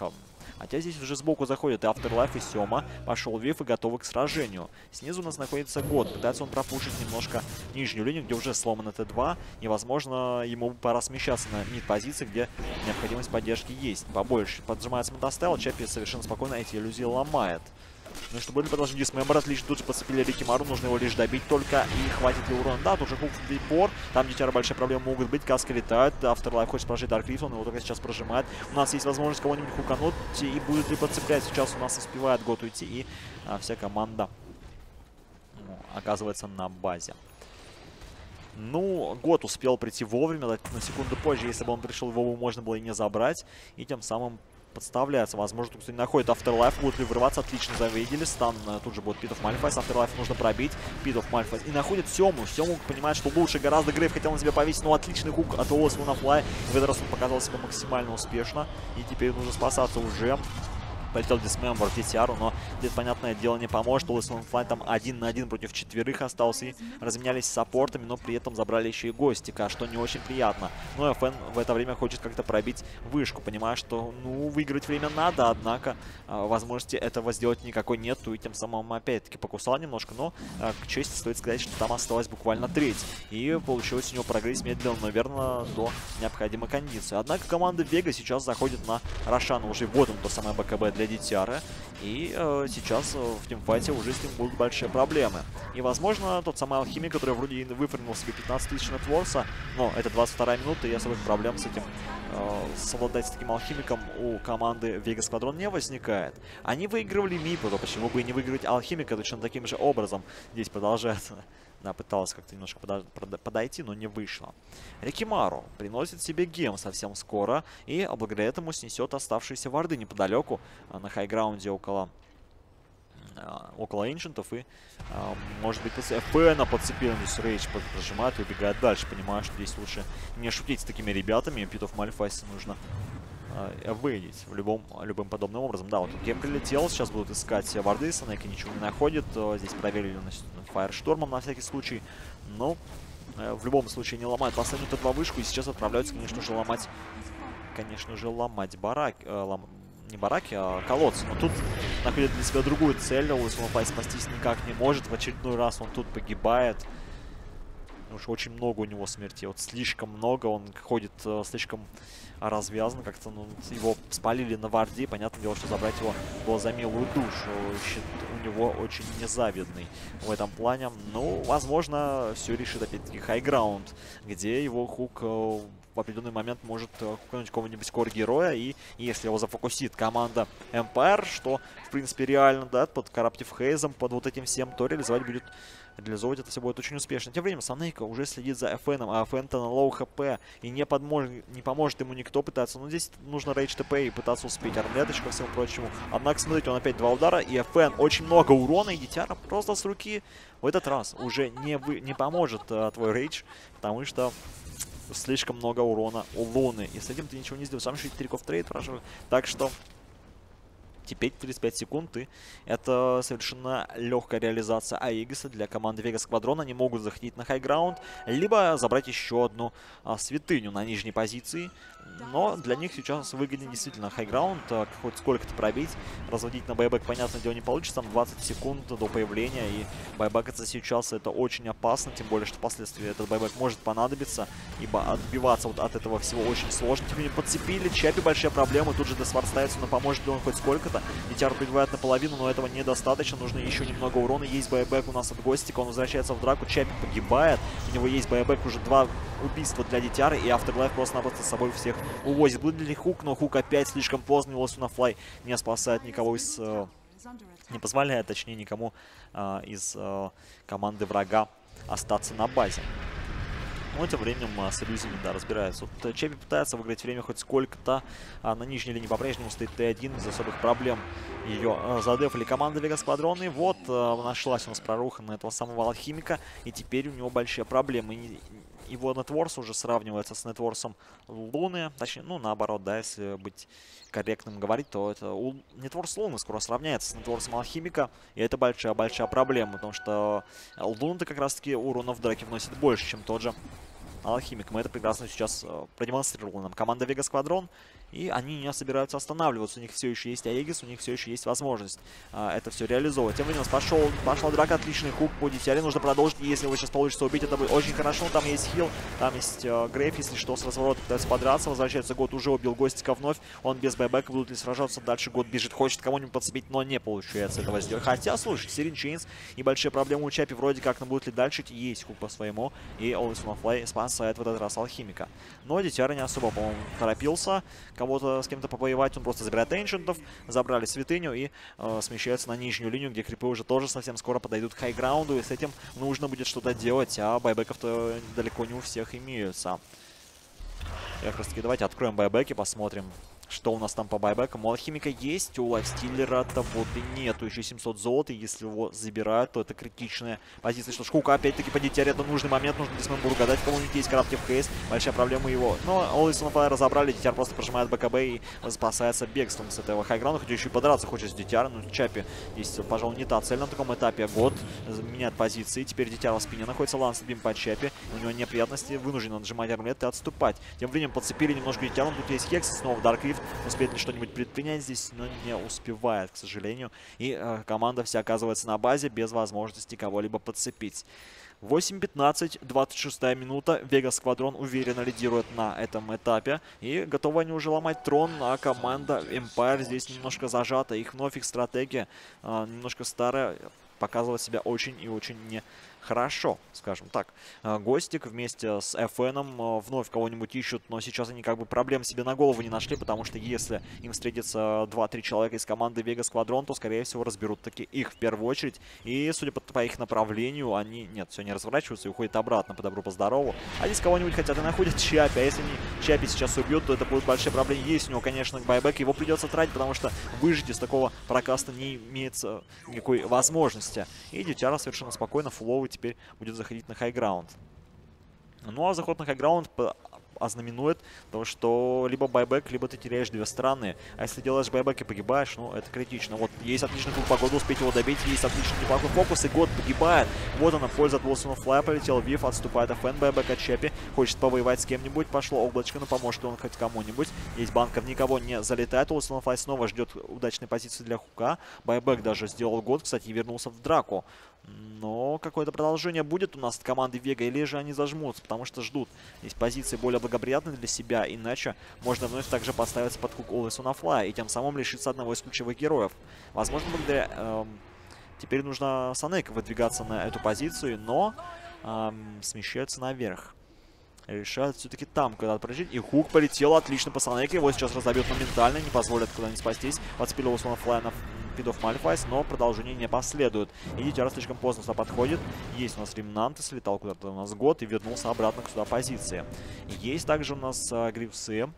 Хотя здесь уже сбоку заходит и Afterlife, и Сёма. Пошел Вив и готовы к сражению. Снизу у нас находится Год. Пытается он пропушить немножко нижнюю линию, где уже сломано Т2. И, возможно, ему пора смещаться на мид-позиции, где необходимость поддержки есть. Побольше. Поджимается Мотостайл. Чапи совершенно спокойно эти иллюзии ломает. Ну что, были продолжим дисмембер. Отлично, тут же подцепили Рикимару. Нужно его лишь добить только. И хватит ли урона? Да, тут же хук Дейпор. Там дитяра большие проблемы могут быть. Каска летает. Afterlife хочет прожить Дарк Рифт. Он его только сейчас прожимает. У нас есть возможность кого-нибудь хукануть. И будет ли подцеплять. Сейчас у нас успевает год уйти. И а, вся команда ну, оказывается на базе. Ну, год успел прийти вовремя, на секунду позже, если бы он пришел, его можно было и не забрать. И тем самым подставляется. Возможно, кто-нибудь находит Afterlife. Будут ли вырываться? Отлично завидели. Стан э, тут же будет Pit of Malphite. Afterlife нужно пробить. Pit of Malphite. И находит Сему. Сему понимает, что лучше гораздо. Грейв хотел на себя повесить, но отличный хук от Олос на флай. В этот раз он показал себя максимально успешно. И теперь нужно спасаться уже полетел Дисмембер в DTR, но здесь, понятное дело, не поможет. Флайн там один на один против четверых остался и разменялись с саппортами, но при этом забрали еще и Гостика, что не очень приятно. Но ФН в это время хочет как-то пробить вышку, понимая, что, ну, выиграть время надо, однако э, возможности этого сделать никакой нету, и тем самым опять-таки покусал немножко, но э, к чести стоит сказать, что там осталось буквально треть. И получилось у него прогресс медленно, но верно до необходимой кондиции. Однако команда Вега сейчас заходит на Рошана, уже вот он то самое БКБ для DTR. И э, сейчас э, в тимфайте уже с ним будут большие проблемы. И, возможно, тот самый Алхимик, который вроде и выфармил себе 15 тысяч нетворса, но это 22 минута, и особых проблем с этим, э, совладать с таким Алхимиком у команды Vega Squadron не возникает. Они выигрывали Мипу, то почему бы и не выиграть Алхимика точно таким же образом. Здесь продолжается да, пыталась как-то немножко подойти, но не вышло. Рикимару приносит себе гем совсем скоро. И благодаря этому снесет оставшиеся варды неподалеку а, на хайграунде около около иншентов и, а, может быть, ФП подцепил, здесь рейдж прожимает и убегает дальше, понимая, что здесь лучше не шутить с такими ребятами, Питов Мальфайса нужно э, выйдить в любом, любым подобным образом. Да, вот тут гем прилетел, сейчас будут искать варды, Санейка ничего не находит, здесь проверили фаерштормом на всякий случай, но э, в любом случае не ломают последнюю Т2 вышку и сейчас отправляются, конечно же, ломать, конечно же, ломать барак, э, лом, не бараки, а колодцы. Но тут находит для себя другую цель, Лысмопай спастись никак не может, в очередной раз он тут погибает. Уж очень много у него смерти, вот слишком много, он ходит э, слишком развязан, как-то ну, его спалили на варде, понятное дело, что забрать его было за милую душу, Щит у него очень незавидный в этом плане. Ну, возможно, все решит опять-таки highground, где его хук э, в определенный момент может э, хукнуть какого-нибудь core-героя, и если его зафокусит команда Empire, что, в принципе, реально, да, под Corrosive Haze 'ом, под вот этим всем, то реализовать будет реализовывать это все будет очень успешно. Тем временем Санейка уже следит за FN, а FN на low HP и не, подмож... не поможет ему никто пытаться. Но здесь нужно рейдж ТП и пытаться успеть armlet 'очка ко всему прочему. Однако, смотрите, он опять два удара, и FN очень много урона, и Дитяра просто с руки в этот раз уже не, вы... не поможет а, твой рейдж, потому что слишком много урона у Луны. И с этим ты ничего не сделаешь. Сам еще и Tricks of the Trade прошел. Так что теперь 35 секунд, и это совершенно легкая реализация Aegis 'а для команды Vegas Squadron. Они могут заходить на highground, либо забрать еще одну а, святыню на нижней позиции. Но для них сейчас выгоднее действительно хайграунд, хоть сколько-то пробить. Разводить на байбек, понятное дело, не получится. Там 20 секунд до появления, и байбекаться сейчас это очень опасно, тем более, что впоследствии этот байбек может понадобиться, ибо отбиваться вот от этого всего очень сложно. Тем не подцепили, Чапи большие проблемы, тут же Десвар ставится, но поможет ли он хоть сколько-то? Дитяр прибивает наполовину, но этого недостаточно. Нужно еще немного урона. Есть байбек у нас от Гостика. Он возвращается в драку. Чапи погибает. У него есть байбек. Уже два убийства для Дитяра. И Afterlife просто-напросто с собой всех увозит. Будет ли Хук, но Хук опять слишком поздно. на флай не спасает никого из... Э, не позволяет, точнее, никому э, из э, команды врага остаться на базе. Но тем временем с иллюзиями, да, разбирается. Вот Чепи пытается выиграть время хоть сколько-то. А на нижней линии по-прежнему стоит Т1 без особых проблем. Ее а, задефали команда Вега Сквадрон. И вот нашлась у нас проруха на этого самого алхимика. И теперь у него большие проблемы. Его нетворс уже сравнивается с нетворсом Луны. Точнее, ну, наоборот, да, если быть корректным говорить, то это у... нетворс Луны скоро сравняется с нетворсом Алхимика. И это большая-большая проблема, потому что Луна-то как раз-таки урона в драке вносит больше, чем тот же Алхимик. Мы это прекрасно сейчас э, продемонстрировали нам команда Вега Сквадрон. И они не собираются останавливаться. У них все еще есть Аегис, у них все еще есть возможность а, это все реализовывать. Тем временем пошел, пошла драка, отличный хук по DTR. Нужно продолжить. Если его сейчас получится убить, это будет очень хорошо. Там есть хил, там есть э, Грейф, если что, с разворота пытается подраться. Возвращается Год, уже убил Гостика вновь. Он без байбека, будут ли сражаться. Дальше Год бежит, хочет кого-нибудь подцепить, но не получается этого сделать. Хотя, слушай, Сирин Чейнс и большие проблемы у Чапи вроде как, но будет ли дальше есть хук по своему. И Always on Fly спасает в этот раз Алхимика. Но Дитяра не особо, по-моему, торопился кого-то с кем-то повоевать. Он просто забирает эншентов, забрали святыню и э, смещается на нижнюю линию, где крипы уже тоже совсем скоро подойдут к хайграунду. И с этим нужно будет что-то делать, а байбеков-то далеко не у всех имеются. Как раз таки давайте откроем байбеки, посмотрим, что у нас там по байбекам? У Алхимика есть, у Лайфстиллера-то вот и нету. Еще 700 золота, если его забирают, то это критичная позиция. Что Шкука опять-таки по это нужный момент, нужно Дисмембуру гадать, кому-нибудь есть короткий в. Большая проблема его. Но on Fire разобрали, DTR просто прожимает БКБ и спасается бегством с этого хайграунда. Хотя еще и подраться хочет с DTR, но Чапи здесь, пожалуй, не та цель на таком этапе. Год меняет позиции, теперь DTR в спине находится, Ланс бим по Чапи. У него неприятности, вынужден нажимать армлет и отступать. Тем временем подцепили немножко DTR, тут есть Хекс, снова Dark Rift успеет ли что-нибудь предпринять здесь, но не успевает, к сожалению. И э, команда вся оказывается на базе без возможности кого-либо подцепить. 8.15, 26 минута. Вега Сквадрон уверенно лидирует на этом этапе. И готовы они уже ломать трон, а команда Empire здесь немножко зажата. Их вновь стратегия э, немножко старая, показывает себя очень и очень не хорошо, скажем так. А, Гостик вместе с FN а, вновь кого-нибудь ищут, но сейчас они как бы проблем себе на голову не нашли, потому что если им встретится 2-3 человека из команды Vega Squadron, то, скорее всего, разберут таки их в первую очередь. И, судя по, их направлению, они, нет, все, не разворачиваются и уходят обратно по добру, по здорову. А здесь кого-нибудь хотят и находят Чапи, а если не Чапи сейчас убьют, то это будет большая проблема. Есть у него, конечно, байбек, его придется тратить, потому что выжить из такого прокаста не имеется никакой возможности. И Дютяра совершенно спокойно фуловый теперь будет заходить на хайграунд. Ну а заход на хайграунд ознаменует то, что либо байбек, либо ты теряешь две стороны. А если делаешь байбек и погибаешь, ну, это критично. Вот есть отличный круг погоды, успеть его добить, есть отличный неплохой фокус, и год погибает. Вот она, польза от Волсона Флая полетел, Вив отступает, ФН, байбек от Чепи, хочет повоевать с кем-нибудь, пошло облачко, но поможет он хоть кому-нибудь. Есть банкер, никого не залетает, Волсона Флай снова ждет удачной позиции для хука. Байбек даже сделал год, кстати, и вернулся в драку. Но какое-то продолжение будет у нас от команды Вега, или же они зажмутся, потому что ждут. Здесь позиции более благоприятные для себя, иначе можно вновь также поставиться под кук Always on Fly, и тем самым лишиться одного из ключевых героев. Возможно, благодаря... Эм, теперь нужно Санейка выдвигаться на эту позицию, но эм, смещается наверх. Решают все-таки там куда-то прожить. И Хук полетел отлично по Санейке. Его сейчас разобьет моментально, не позволят куда-нибудь спастись. Подспилил Усмана Флай на Пидов Мальфайс, но продолжение не последует. И Дитяра слишком поздно сюда подходит. Есть у нас Ремнанты, слетал куда-то у нас год и вернулся обратно к сюда позиции. Есть также у нас а, Грифсы.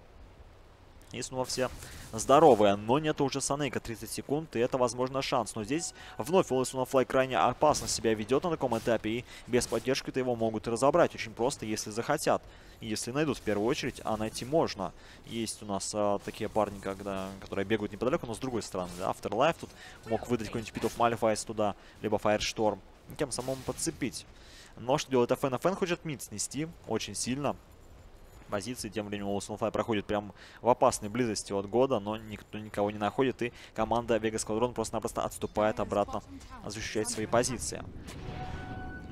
И снова все здоровые, но нет уже Санейка 30 секунд, и это, возможно, шанс. Но здесь вновь Олесуна Флай крайне опасно себя ведет на таком этапе, и без поддержки-то его могут разобрать очень просто, если захотят. Если найдут в первую очередь, а найти можно. Есть у нас а, такие парни, когда, которые бегают неподалеку, но с другой стороны. Да, Afterlife тут мог выдать какой-нибудь Pit of туда, либо Firestorm, тем самым подцепить. Но что делает? FN хочет мид снести очень сильно позиции. Тем временем Олсенфлай проходит прям в опасной близости от года, но никто никого не находит. И команда Вега Сквадрон просто-напросто отступает обратно, защищать свои позиции.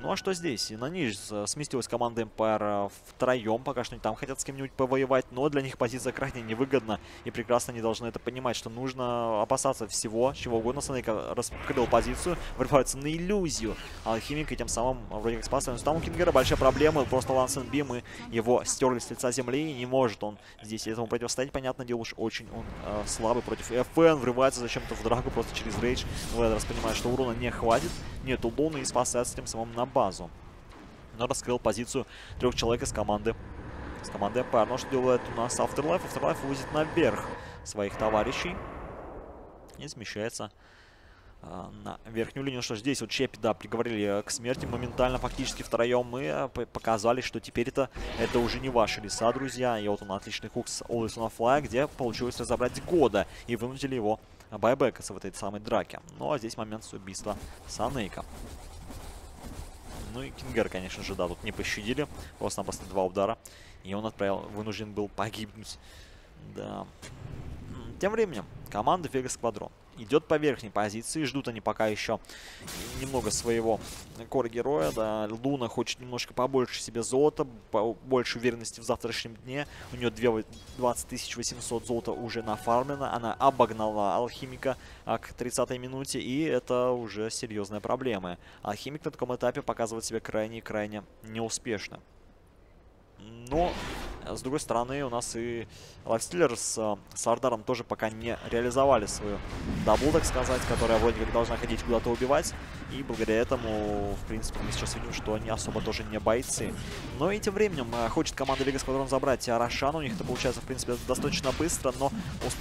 Ну а что здесь? И на низ сместилась команда Empire втроем. Пока что они там хотят с кем-нибудь повоевать. Но для них позиция крайне невыгодна. И прекрасно они должны это понимать, что нужно опасаться всего, чего угодно. Санейка раскрыл позицию. Врывается на иллюзию Алхимика. И тем самым вроде как спасает. Но там у Кингера большая проблема. Просто Лансен Бим и его стерли с лица земли. И не может он здесь этому противостоять. Понятное дело, уж очень он э, слабый против FN. Врывается зачем-то в драку просто через рейдж. Ведерс понимает, что урона не хватит. Нет улона и спасается тем самым на базу. Но раскрыл позицию трех человек из команды. С команды Empire. Но что делает у нас Afterlife? Afterlife вывозит наверх своих товарищей. И смещается а, на верхнюю линию. Что здесь вот Чепи, да, приговорили к смерти моментально, фактически втроем. Мы а, показали, что теперь это, это уже не ваши леса, друзья. И вот он отличный хук с Always on Fly, где получилось разобрать Года. И вынудили его байбекаться в этой самой драке. Ну, а здесь момент с убийства Санейка. Ну и Кингер, конечно же, да, тут не пощадили. Просто-напросто два удара. И он отправил, вынужден был погибнуть. Да. Тем временем, команда Vegas Squadron идет по верхней позиции. Ждут они пока еще немного своего кора-героя. Да. Луна хочет немножко побольше себе золота, больше уверенности в завтрашнем дне. У нее 20 800 золота уже нафармлено. Она обогнала Алхимика а, к 30-й минуте, и это уже серьезная проблема. Алхимик на таком этапе показывает себя крайне-крайне неуспешно. Но с другой стороны, у нас и Лайфстиллер с, э, с Ардаром тоже пока не реализовали свою double, так сказать, которая вроде как должна ходить куда-то убивать. И благодаря этому, в принципе, мы сейчас видим, что они особо тоже не бойцы. Но и тем временем э, хочет команда Vega Squadron забрать Рошан. У них это получается, в принципе, достаточно быстро, но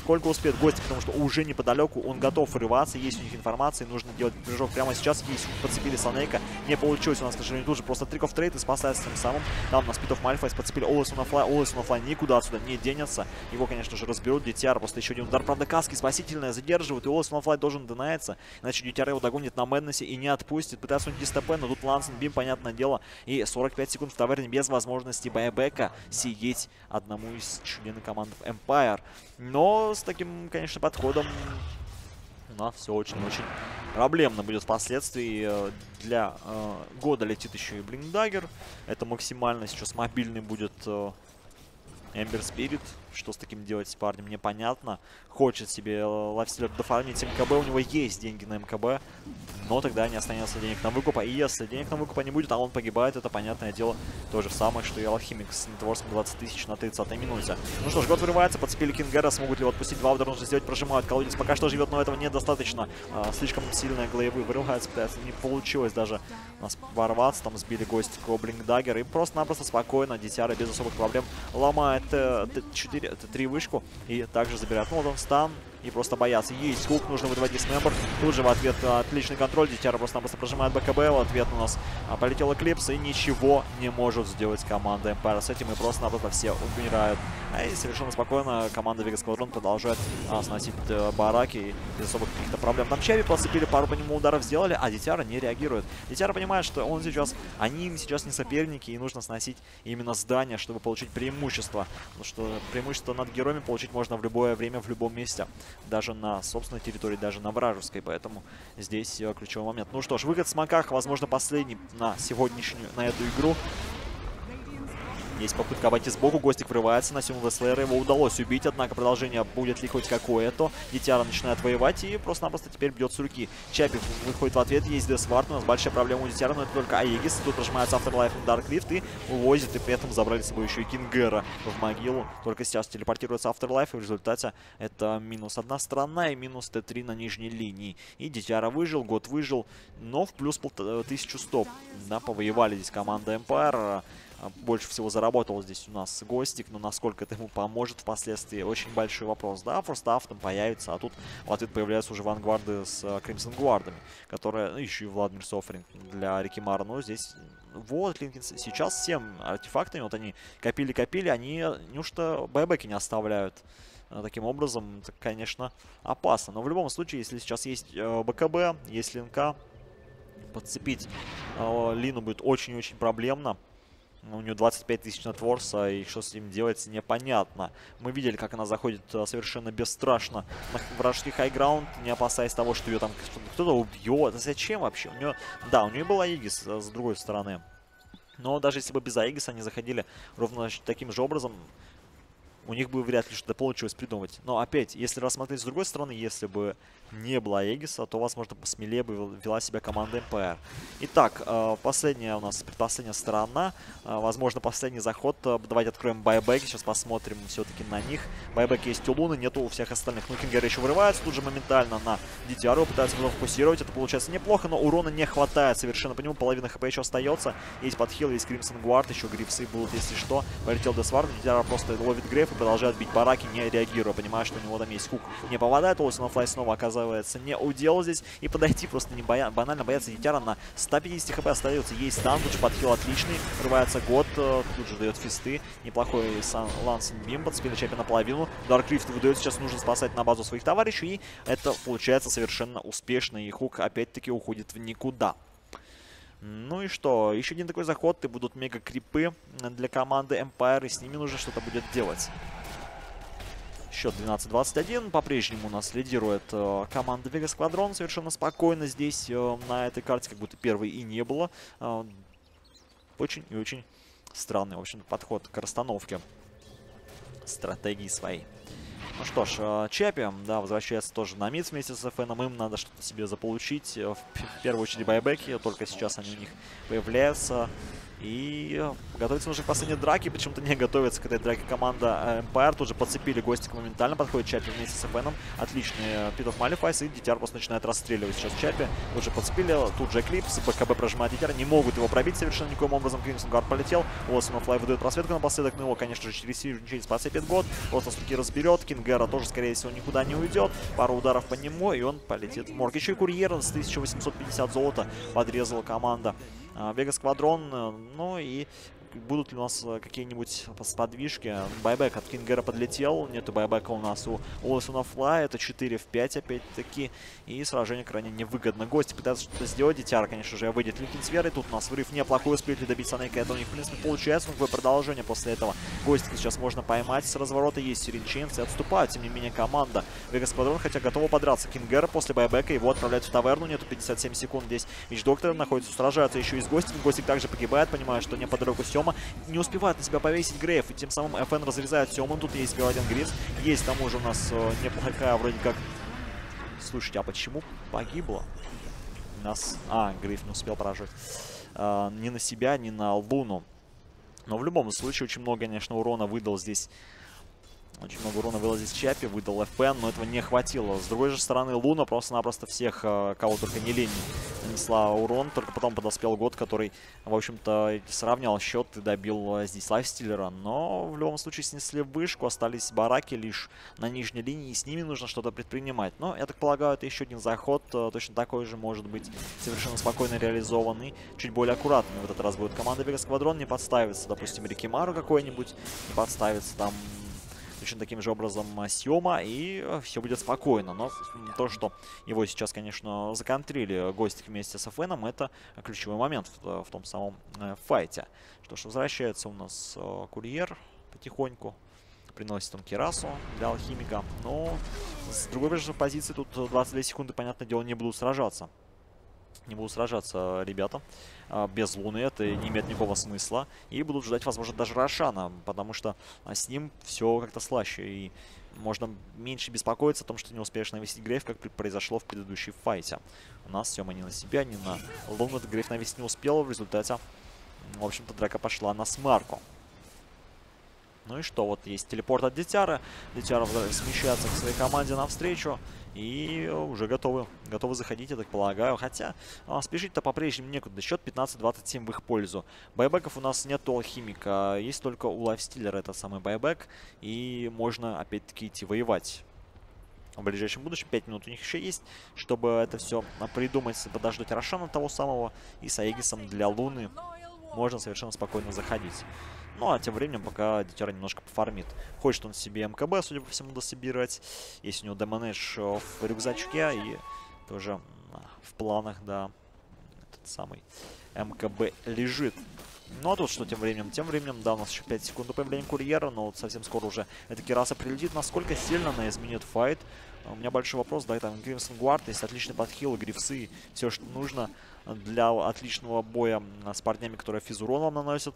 сколько успеет Гостик, потому что уже неподалеку он готов вырываться, есть у них информация, нужно делать прыжок прямо сейчас. Есть, подцепили Санейка, не получилось у нас, к сожалению, тут же просто Tricks of the Trade и спасается тем самым. Там на Pit of Malice подцепили AlwaysWannaFly, WannaFly никуда отсюда не денется. Его, конечно же, разберут. DTR просто еще один удар. Правда, каски спасительная задерживают. И Олес на флай должен динается. Иначе DTR его догонит на Мэднесе и не отпустит. Пытается унести СТП, но тут Лансен Бим, понятное дело. И 45 секунд в таверне без возможности байбека сидеть одному из членов команды Empire. Но с таким, конечно, подходом у все очень-очень проблемно будет впоследствии. Э, для э, года летит еще и Блиндагер. Это максимально сейчас мобильный будет э, Эмбер Спирит. Что с таким делать с парнем, непонятно. Хочет себе лайфстилер дофармить МКБ. У него есть деньги на МКБ. Но тогда не останется денег на выкуп. И если денег на выкупа не будет, а он погибает, это, понятное дело, то же самое, что и Алхимик с нетворском 20 тысяч на 30 минуте. Ну что ж, год вырывается, подцепили Кингера. Смогут ли его отпустить? Два удара нужно сделать. Прожимают. Колодец пока что живет, но этого недостаточно. А, слишком сильная глейвы. Вырывается, пытается. Не получилось даже у нас ворваться. Там сбили гости Гоблинг Даггер. И просто-напросто спокойно. Дитяра без особых проблем ломает э, 4 это три вышку и также забирает. Ну вот он стан и просто боятся. Есть хук, нужно выдавать дисмембер. Тут же в ответ отличный контроль. Дитяра просто-напросто прожимает БКБ. В ответ у нас а, полетел Эклипс и ничего не может сделать команда Empire. С этим и просто-напросто все умирают. А и совершенно спокойно команда Vegas Squadron продолжает а, сносить а, бараки без особых каких-то проблем. Там Чави подцепили, пару по нему ударов сделали, а Дитяра не реагирует. Дитяра понимает, что он сейчас, они им сейчас не соперники, и нужно сносить именно здание, чтобы получить преимущество. Потому что преимущество над героями получить можно в любое время, в любом месте даже на собственной территории, даже на вражеской. Поэтому здесь э, ключевой момент. Ну что ж, выход с Маках, возможно, последний на сегодняшнюю, на эту игру. Есть попытка обойти сбоку, Гостик врывается на Символ Слэйра, его удалось убить, однако продолжение будет ли хоть какое-то. Дитяра начинает воевать и просто-напросто теперь бьет с руки. Чапик выходит в ответ, есть Десвард, у нас большая проблема у Дитяра, но это только Аегис. Тут прожимается Afterlife Dark Rift и увозит, и при этом забрали с собой еще и Кингера в могилу. Только сейчас телепортируется Afterlife, и в результате это минус одна сторона и минус Т3 на нижней линии. И Дитяра выжил, год выжил, но в плюс 1100. Да, повоевали здесь команда Empire. А, больше всего заработал здесь у нас Гостик, но насколько это ему поможет впоследствии, очень большой вопрос. Да, Форстав там появится, а тут в ответ появляются уже вангварды с Кримсон uh, Гвардами, которые, ну, еще и Владимир Софрин для Рики Мара, но здесь вот, Linken's сейчас всем артефактами, вот они копили-копили, они неужто buyback 'и не оставляют. А, таким образом, это, конечно, опасно. Но в любом случае, если сейчас есть э, БКБ, есть линка, подцепить э, Лину будет очень-очень проблемно. У нее 25 тысяч net worth 'а, и что с ним делать, непонятно. Мы видели, как она заходит э, совершенно бесстрашно на вражеский highground, не опасаясь того, что ее там кто-то убьет. Зачем вообще? У нее, да, у нее была Игис с другой стороны. Но даже если бы без Аигиса они заходили ровно таким же образом, у них бы вряд ли что-то получилось придумать. Но опять, если рассмотреть с другой стороны, если бы не было Эгиса, то, возможно, посмелее бы вела себя команда МПР. Итак, э, последняя у нас, предпоследняя сторона. Э, возможно, последний заход. Э, давайте откроем байбеки, сейчас посмотрим все-таки на них. Байбеки есть у Луны, нету у всех остальных. Ну, Кингер еще вырывается, тут же моментально на DTR пытается потом фокусировать. Это получается неплохо, но урона не хватает совершенно по нему. Половина хп еще остается. Есть подхил, есть Кримсон Гуард, еще грифсы будут, если что. Полетел Десвард, DTR просто ловит грейф и продолжает бить бараки, не реагируя, понимая, что у него там есть хук. Не попадает, Олсен Флай снова оказывается оказывается, не удел здесь. И подойти просто не боя... банально бояться Нитяра на 150 хп остается. Есть же подхил отличный. Врывается год, э, тут же дает фисты. Неплохой сан... Лансен Бим, подспели Чапи наполовину. Дарк Рифт выдает, сейчас нужно спасать на базу своих товарищей. И это получается совершенно успешно. И Хук опять-таки уходит в никуда. Ну и что, еще один такой заход, и будут мега-крипы для команды Empire, и с ними нужно что-то будет делать. Счет 12-21. По-прежнему у нас лидирует э, команда Вега Сквадрон. Совершенно спокойно здесь э, на этой карте как будто первой и не было. Э, очень и очень странный, в общем подход к расстановке стратегии своей. Ну что ж, э, Чапи, да, возвращается тоже на мид вместе с ФНом. Им надо что-то себе заполучить. Э, в первую очередь байбеки, только сейчас они у них появляются. И готовится уже к последней драке, почему-то не готовится к этой драке команда Empire. Тут же подцепили гостика моментально, подходит Чапи вместе с Феном. Отличный пит оф Малифайс, и Дитяр просто начинает расстреливать сейчас Чапи. Тут же подцепили, тут же Эклипс, БКБ прожимает Дитяр, не могут его пробить совершенно никаким образом. Кримсон Гард полетел, Уолсон Флай выдает просветку напоследок, но его, конечно же, через через подцепит год. Просто с руки разберет, Кингера тоже, скорее всего, никуда не уйдет. Пару ударов по нему, и он полетит в морг. Еще и Курьер с 1850 золота подрезала команда Вега Сквадрон. Э, ну и будут ли у нас э, какие-нибудь подвижки. Байбек от Кингера подлетел. Нету байбека у нас у Олсона Фла. Это 4 в 5 опять-таки. И сражение крайне невыгодно. Гости пытаются что-то сделать. Дитяр, конечно же, выйдет Линкин с верой. Тут у нас врыв неплохой. Успеют ли добить Санейка? Это у них, в принципе, получается. Какое продолжение после этого. Гостика сейчас можно поймать. С разворота есть Сиренчейнс и отступают. Тем не менее, команда Вегас Квадрон, хотя готова подраться. Кингера после байбека его отправляют в таверну. Нету 57 секунд здесь. Вич Доктор находится, сражается еще и с Гостиком. Гостик также погибает, понимая, что не по дорогу Сема. Сёма не успевает на себя повесить Грейв, и тем самым ФН разрезает Сёман. Тут есть Галадин Грифс. Есть к тому же у нас э, неплохая вроде как... Слушайте, а почему погибло? Нас... А, Гриф не успел поражать. Э, ни на себя, ни на Луну. Но в любом случае очень много, конечно, урона выдал здесь очень много урона вылазит Чапи, выдал FPN, но этого не хватило. С другой же стороны, Луна просто-напросто всех, э, кого только не лень, нанесла урон. Только потом подоспел год, который, в общем-то, сравнял счет и добил э, здесь лайфстиллера. Но в любом случае снесли вышку, остались бараки лишь на нижней линии, и с ними нужно что-то предпринимать. Но, я так полагаю, это еще один заход, э, точно такой же, может быть, совершенно спокойно реализованный. Чуть более аккуратный в этот раз будет команда Вега Сквадрон, не подставится, допустим, Рикимару какой-нибудь, не подставится там точно таким же образом а, Сьома, и э, все будет спокойно. Но то, что его сейчас, конечно, законтрили гости вместе с ФНом, это ключевой момент в, в том самом э, файте. Что ж, возвращается у нас э, курьер потихоньку. Приносит он Кирасу для алхимика. Но с другой позиции тут 22 секунды, понятное дело, не будут сражаться. Не будут сражаться ребята. А, без Луны. Это не имеет никакого смысла. И будут ждать, возможно, даже Рошана, потому что а, с ним все как-то слаще. И можно меньше беспокоиться о том, что не успеешь навесить Грейв, как произошло в предыдущей файте. У нас Сема ни на себя, ни на Луну Грейв навесить не успел. В результате, в общем-то, драка пошла на смарку. Ну и что, вот есть телепорт от Дитяра. Дитяра смещается к своей команде навстречу. И уже готовы, готовы заходить, я так полагаю. Хотя а, спешить-то по-прежнему некуда. Счет 15-27 в их пользу. Байбеков у нас нет у Алхимика. Есть только у Лайфстиллера этот самый байбек. И можно опять-таки идти воевать в ближайшем будущем. 5 минут у них еще есть, чтобы это все придумать, подождать Рошана того самого. И с Аегисом для Луны можно совершенно спокойно заходить. Ну, а тем временем, пока Дитера немножко пофармит. Хочет он себе МКБ, судя по всему, дособирать. Есть у него демонэш в рюкзачке и тоже в планах, да. самый МКБ лежит. Ну а тут что тем временем? Тем временем, да, у нас еще 5 секунд до появления курьера, но вот совсем скоро уже эта Кераса прилетит. Насколько сильно она изменит файт? А у меня большой вопрос, да, там Гримсон Гуард, есть отличный подхил, грифсы, все, что нужно для отличного боя с парнями, которые физурон вам наносят.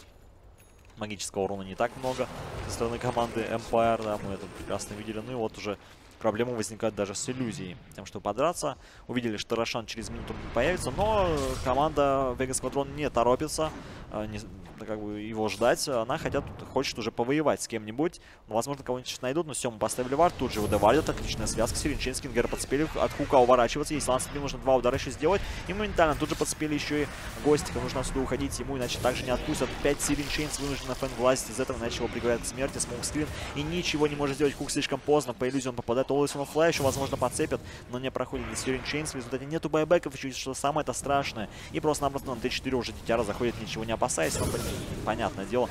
Магического урона не так много со стороны команды Empire, да, мы это прекрасно видели. Ну и вот уже проблемы возникают даже с иллюзией. Тем, что подраться. Увидели, что Рошан через минуту появится, но команда Vegas Squadron не торопится. А, не, как бы его ждать. Она хотят, хочет уже повоевать с кем-нибудь. Ну, возможно, кого-нибудь сейчас найдут, но все, мы поставили вар. Тут же выдавали. Отличная связка. Сиренчин, Скингер подцепили. От хука уворачиваться. Если Лансами нужно два удара еще сделать. И моментально тут же подцепили еще и Гостика. Нужно отсюда уходить ему, иначе также не отпустят. 5 Сиренчейнс вынужден фэн-влазить из этого, иначе его пригревает к смерти. Смоукскрин. И ничего не может сделать. Хук слишком поздно. По иллюзии он попадает. Олвейсона Флай еще, возможно, подцепят, но не проходит ни Сиренчейнс. В результате нету байбеков, еще что самое это страшное. И просто-напросто на Т4 уже Дитяра заходит, ничего не опасаясь. Но понятное дело,